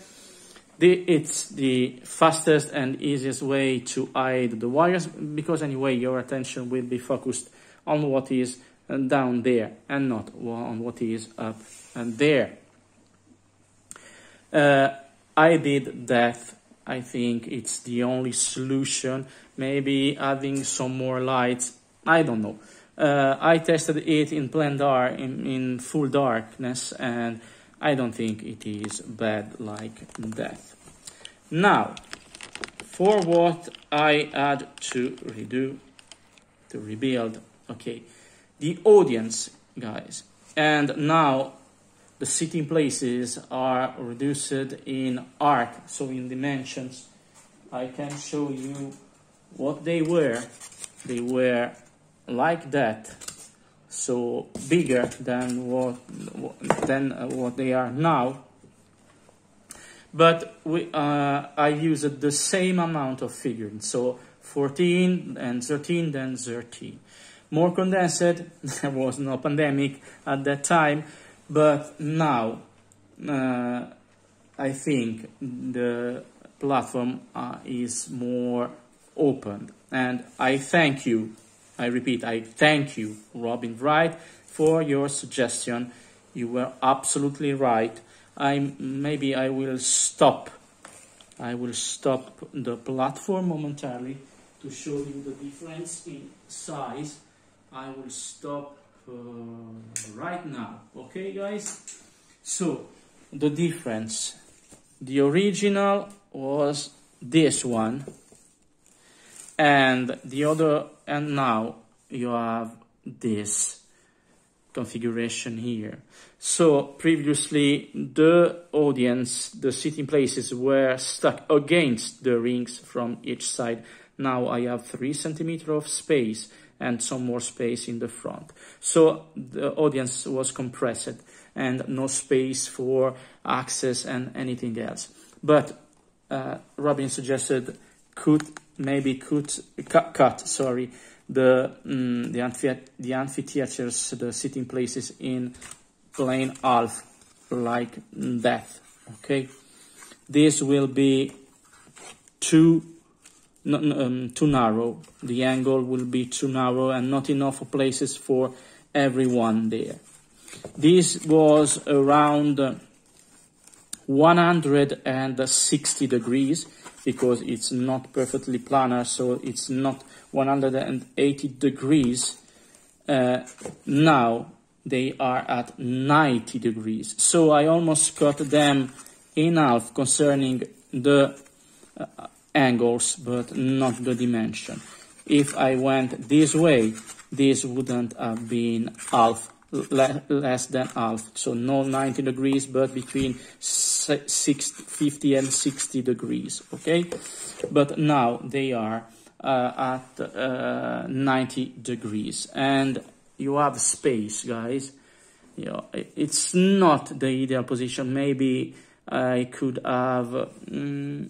The, it's the fastest and easiest way to hide the wires because anyway your attention will be focused on what is down there and not on what is up and there. Uh, I did that. I think it's the only solution. Maybe adding some more lights. I don't know. Uh, I tested it in plain dark, in, in full darkness, and I don't think it is bad like that. Now, for what I had to redo, to rebuild, okay, the audience, guys, and now the sitting places are reduced in arc, so in dimensions. I can show you what they were. They were like that so bigger than what than uh, what they are now. But we, uh, I used the same amount of figures so 14 and 13 then 13 more condensed there was no pandemic at that time. But now uh, I think the platform uh, is more open. And I thank you I repeat, I thank you, Robin Wright, for your suggestion. You were absolutely right. I maybe I will stop. I will stop the platform momentarily to show you the difference in size. I will stop uh, right now. Okay, guys. So the difference. The original was this one and the other and now you have this configuration here. So previously the audience the sitting places were stuck against the rings from each side. Now i have three centimeter of space and some more space in the front. So the audience was compressed and no space for access and anything else. But uh, robin suggested could maybe could cut, cut sorry the um, the, the amphitheaters the sitting places in plain half like that okay? This will be too um, too narrow. The angle will be too narrow and not enough places for everyone there. This was around 160 degrees because it's not perfectly planar, so it's not 180 degrees. Uh, now they are at 90 degrees. So I almost cut them in half concerning the uh, angles, but not the dimension. If I went this way, this wouldn't have been half le less than half. So no 90 degrees, but between 60, 50 and 60 degrees, okay? But now they are uh, at uh, 90 degrees. And you have space, guys. You know, it's not the ideal position. Maybe I could have um,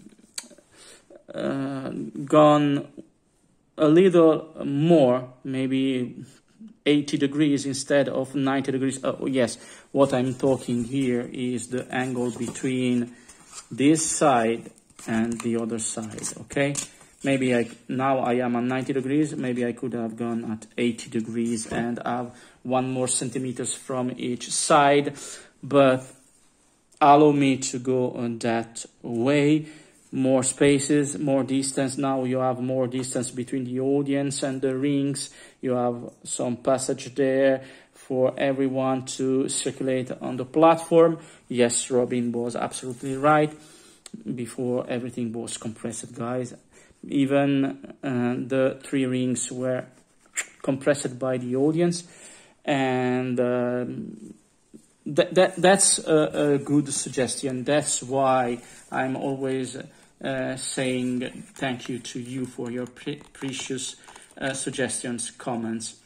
uh, gone a little more, maybe 80 degrees instead of 90 degrees. Oh, oh, yes, what I'm talking here is the angle between this side and the other side, okay? Maybe I, now I am at 90 degrees, maybe I could have gone at 80 degrees and have one more centimeters from each side, but allow me to go on that way more spaces, more distance. Now you have more distance between the audience and the rings. You have some passage there for everyone to circulate on the platform. Yes, Robin was absolutely right. Before everything was compressed, guys. Even uh, the three rings were compressed by the audience, and um, that, that that's a, a, good suggestion. That's why I'm always uh, saying thank you to you for your pre precious uh, suggestions, comments.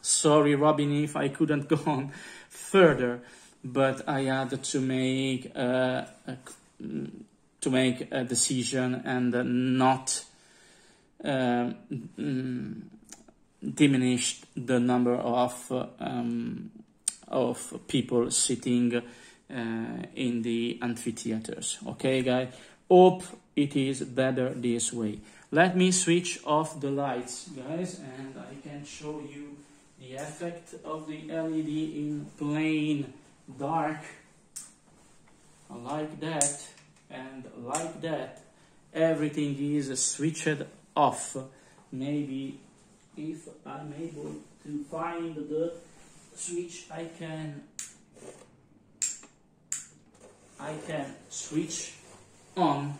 Sorry, Robin, if I couldn't go on further, but I had to make uh, a, to make a decision and not uh, diminish the number of um, of people sitting uh, in the amphitheaters. Okay, guys. Hope it is better this way. Let me switch off the lights, guys, and I can show you the effect of the LED in plain dark like that and like that everything is switched off maybe if I'm able to find the switch I can I can switch on.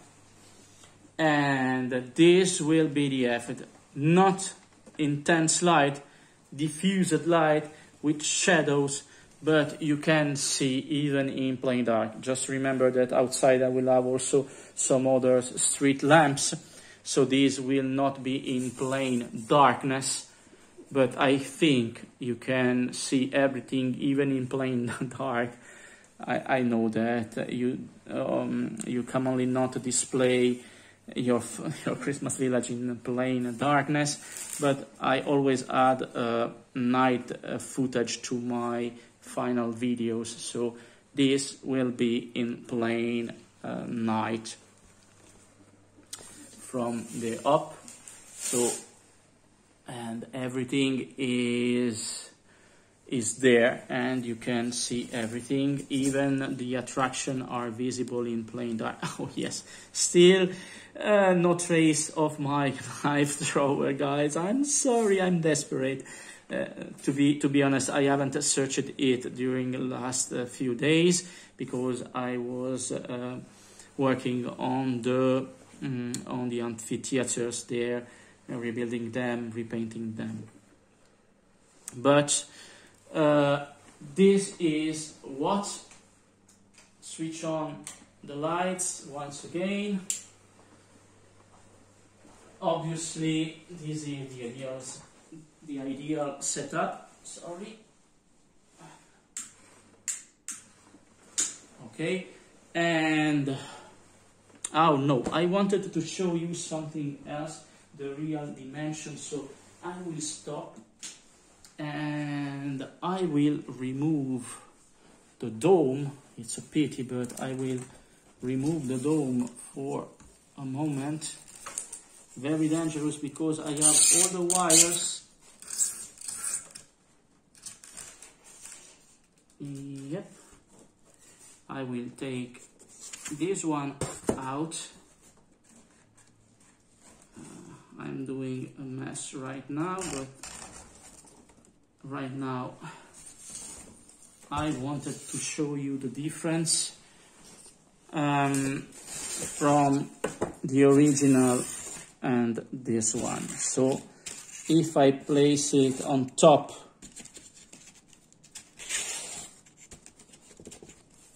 And this will be the effect not intense light diffused light with shadows but you can see even in plain dark. Just remember that outside I will have also some other street lamps. So these will not be in plain darkness but I think you can see everything even in plain dark. I, I know that you um, you commonly not display your your Christmas village in plain darkness, but I always add uh, night uh, footage to my final videos, so this will be in plain uh, night from the up. So and everything is is there and you can see everything. Even the attraction are visible in plain dark. Oh yes. Still uh, no trace of my knife thrower guys. I'm sorry. I'm desperate. Uh, to be to be honest i haven't searched it during the last uh, few days because i was uh, working on the um, on the amphitheaters there rebuilding them, repainting them. But uh, this is what switch on the lights once again. Obviously, this is the ideal, the ideal setup. Sorry. Okay, and oh no, I wanted to show you something else the real dimension. So I will stop and I will remove the dome. It's a pity, but I will remove the dome for a moment. Very dangerous because I have all the wires. Yep. I will take this one out uh, I'm doing a mess right now, but right now I wanted to show you the difference um, from the original and this one. So if I place it on top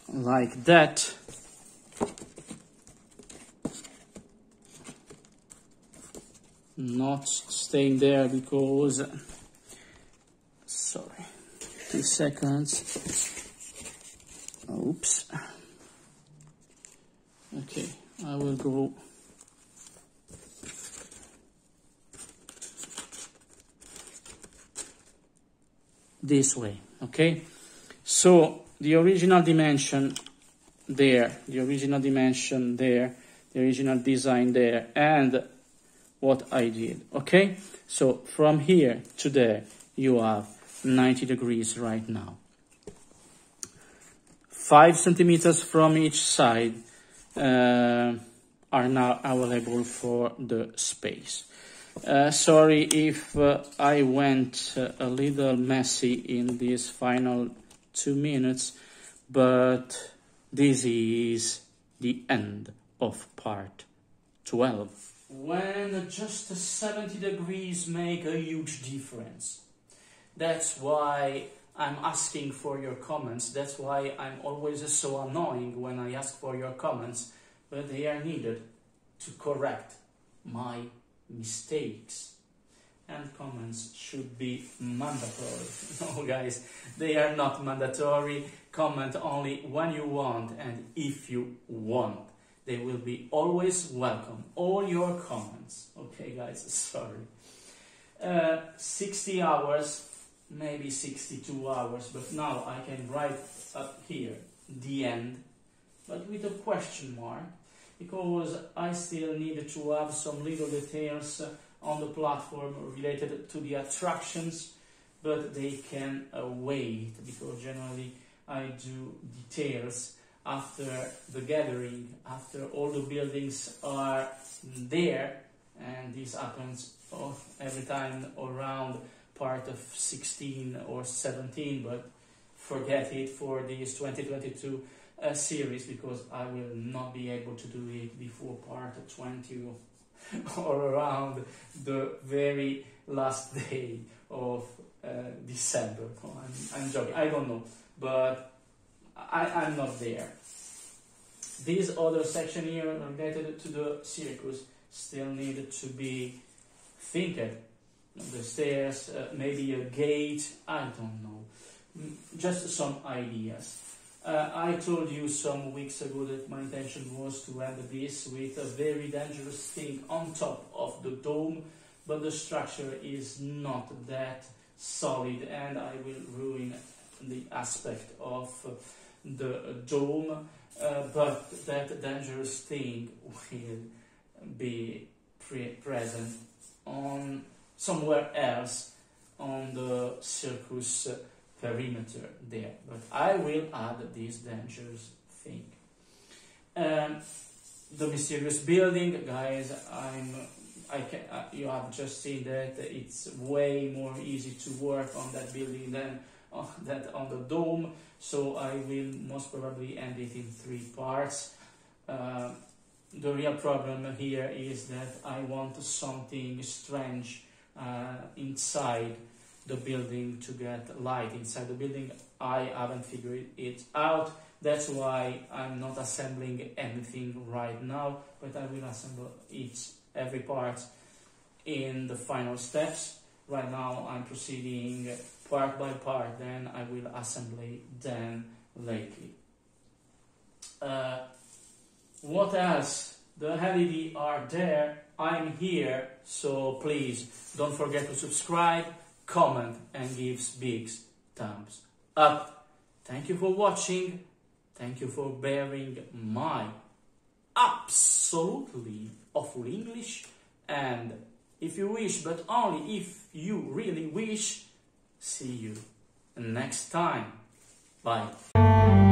like that, not staying there because two seconds oops okay I will go this way okay so the original dimension there the original dimension there the original design there and what I did. Okay? So from here to there, you have 90 degrees right now. 5 centimeters from each side, uh, are now available for the space. Uh, sorry if uh, I went uh, a little messy in these final two minutes, but this is the end of part 12. When just 70 degrees make a huge difference. That's why I'm asking for your comments. That's why I'm always so annoying when I ask for your comments, but they are needed to correct my mistakes. And comments should be mandatory. No, guys, they are not mandatory. Comment only when you want and if you want. They will be always welcome. All your comments. Okay, guys, sorry. Uh, 60 hours maybe 62 hours, but now I can write up here the end, but with a question mark, because I still need to have some little details on the platform related to the attractions, but they can wait, because generally I do details after the gathering, after all the buildings are there, and this happens every time around part of 16 or 17, but forget it for this 2022 uh, series because I will not be able to do it before part of 20 or around the very last day of uh, December. Oh, I'm, I'm, joking, I don't know, but I, I'm not there. This other section here related to the circus still needed to be think the stairs, uh, maybe a gate, I don't know. Mm, just some ideas. Uh, I told you some weeks ago that my intention was to end this with a very dangerous thing on top of the dome, but the structure is not that solid and I will ruin the aspect of uh, the dome, uh, but that dangerous thing will be pre present on somewhere else on the circus perimeter there. But I will add this dangerous thing. Um, the mysterious building, guys, I'm I can, uh, you have just seen that it's way more easy to work on that building than uh, that on the dome. So I will most probably end it in three parts. Uh, the real problem here is that I want something strange inside the building to get light inside the building. I haven't figured it out. That's why I'm not assembling anything right now, but I will assemble each every part in the final steps. Right now I'm proceeding part by part, then I will assemble them lately. Uh, what else? The LED are there I'm here, so please don't forget to subscribe, comment, and give big thumbs up. Thank you for watching. Thank you for bearing my absolutely awful English. And if you wish, but only if you really wish, see you next time. Bye.